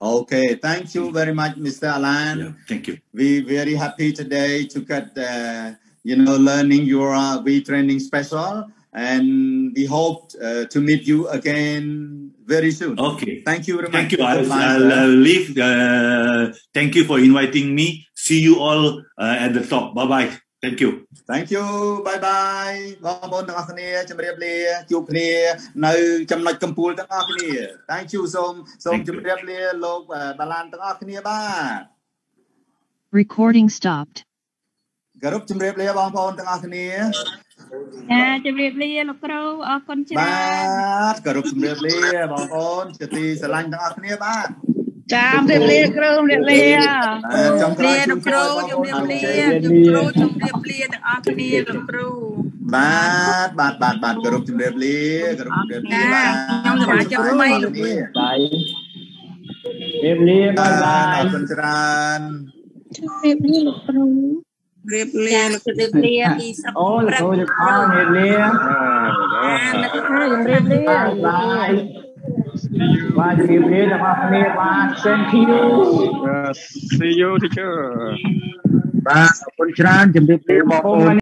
Okay, thank you very much, Mr. Alann. Yeah, thank you. We very happy today to get uh, you know learning your uh, V training special, and we hope uh, to meet you again very soon. Okay. Thank you very thank much. Thank you. I'll, I'll, I'll leave. Uh, thank you for inviting me. See you all uh, at the top. Bye bye. Thank you. Thank you. Bye bye បងប្អូនទាំងអស់គ្នាជម្រាបលាជួបគ្នានៅចំណុចកំពូលទាំងអស់គ្នា Thank you សូមសូមជម្រាបលាលោកបាឡានទាំងអស់គ្នាបាទ Recording stopped គោរពជម្រាបលាបងប្អូនទាំងអស់គ្នាចាជម្រាបលាលោកគ្រូអរគុណច្រើនបាទគោរពជម្រាបលាបងប្អូនជាទីស្រឡាញ់ទាំងអស់គ្នាបាទ ចាជម្រាបលាគ្រូជម្រាបលាចង់ក្រោយលោកគ្រូជម្រាបលាលោកគ្រូជម្រាបលាទាំងអស់គ្នាលោកគ្រូបាទបាទបាទបាទគោរពជម្រាបលាគោរពជម្រាបលាបាទខ្ញុំសមាជិកថ្មីលោកគ្រូបាយជម្រាបលាបាទបាទអរគុណច្រើនជម្រាបលាលោកគ្រូរៀបលាលោកជម្រាបលាពីសអូលោកគ្រូជម្រាបលាបាទជំរាបលាបាទ បាទជំរាបលាទាំងអស់គ្នាបាទ thank you see you teacher បាទអរគុណច្រើនជំរាបលាបងប្អូន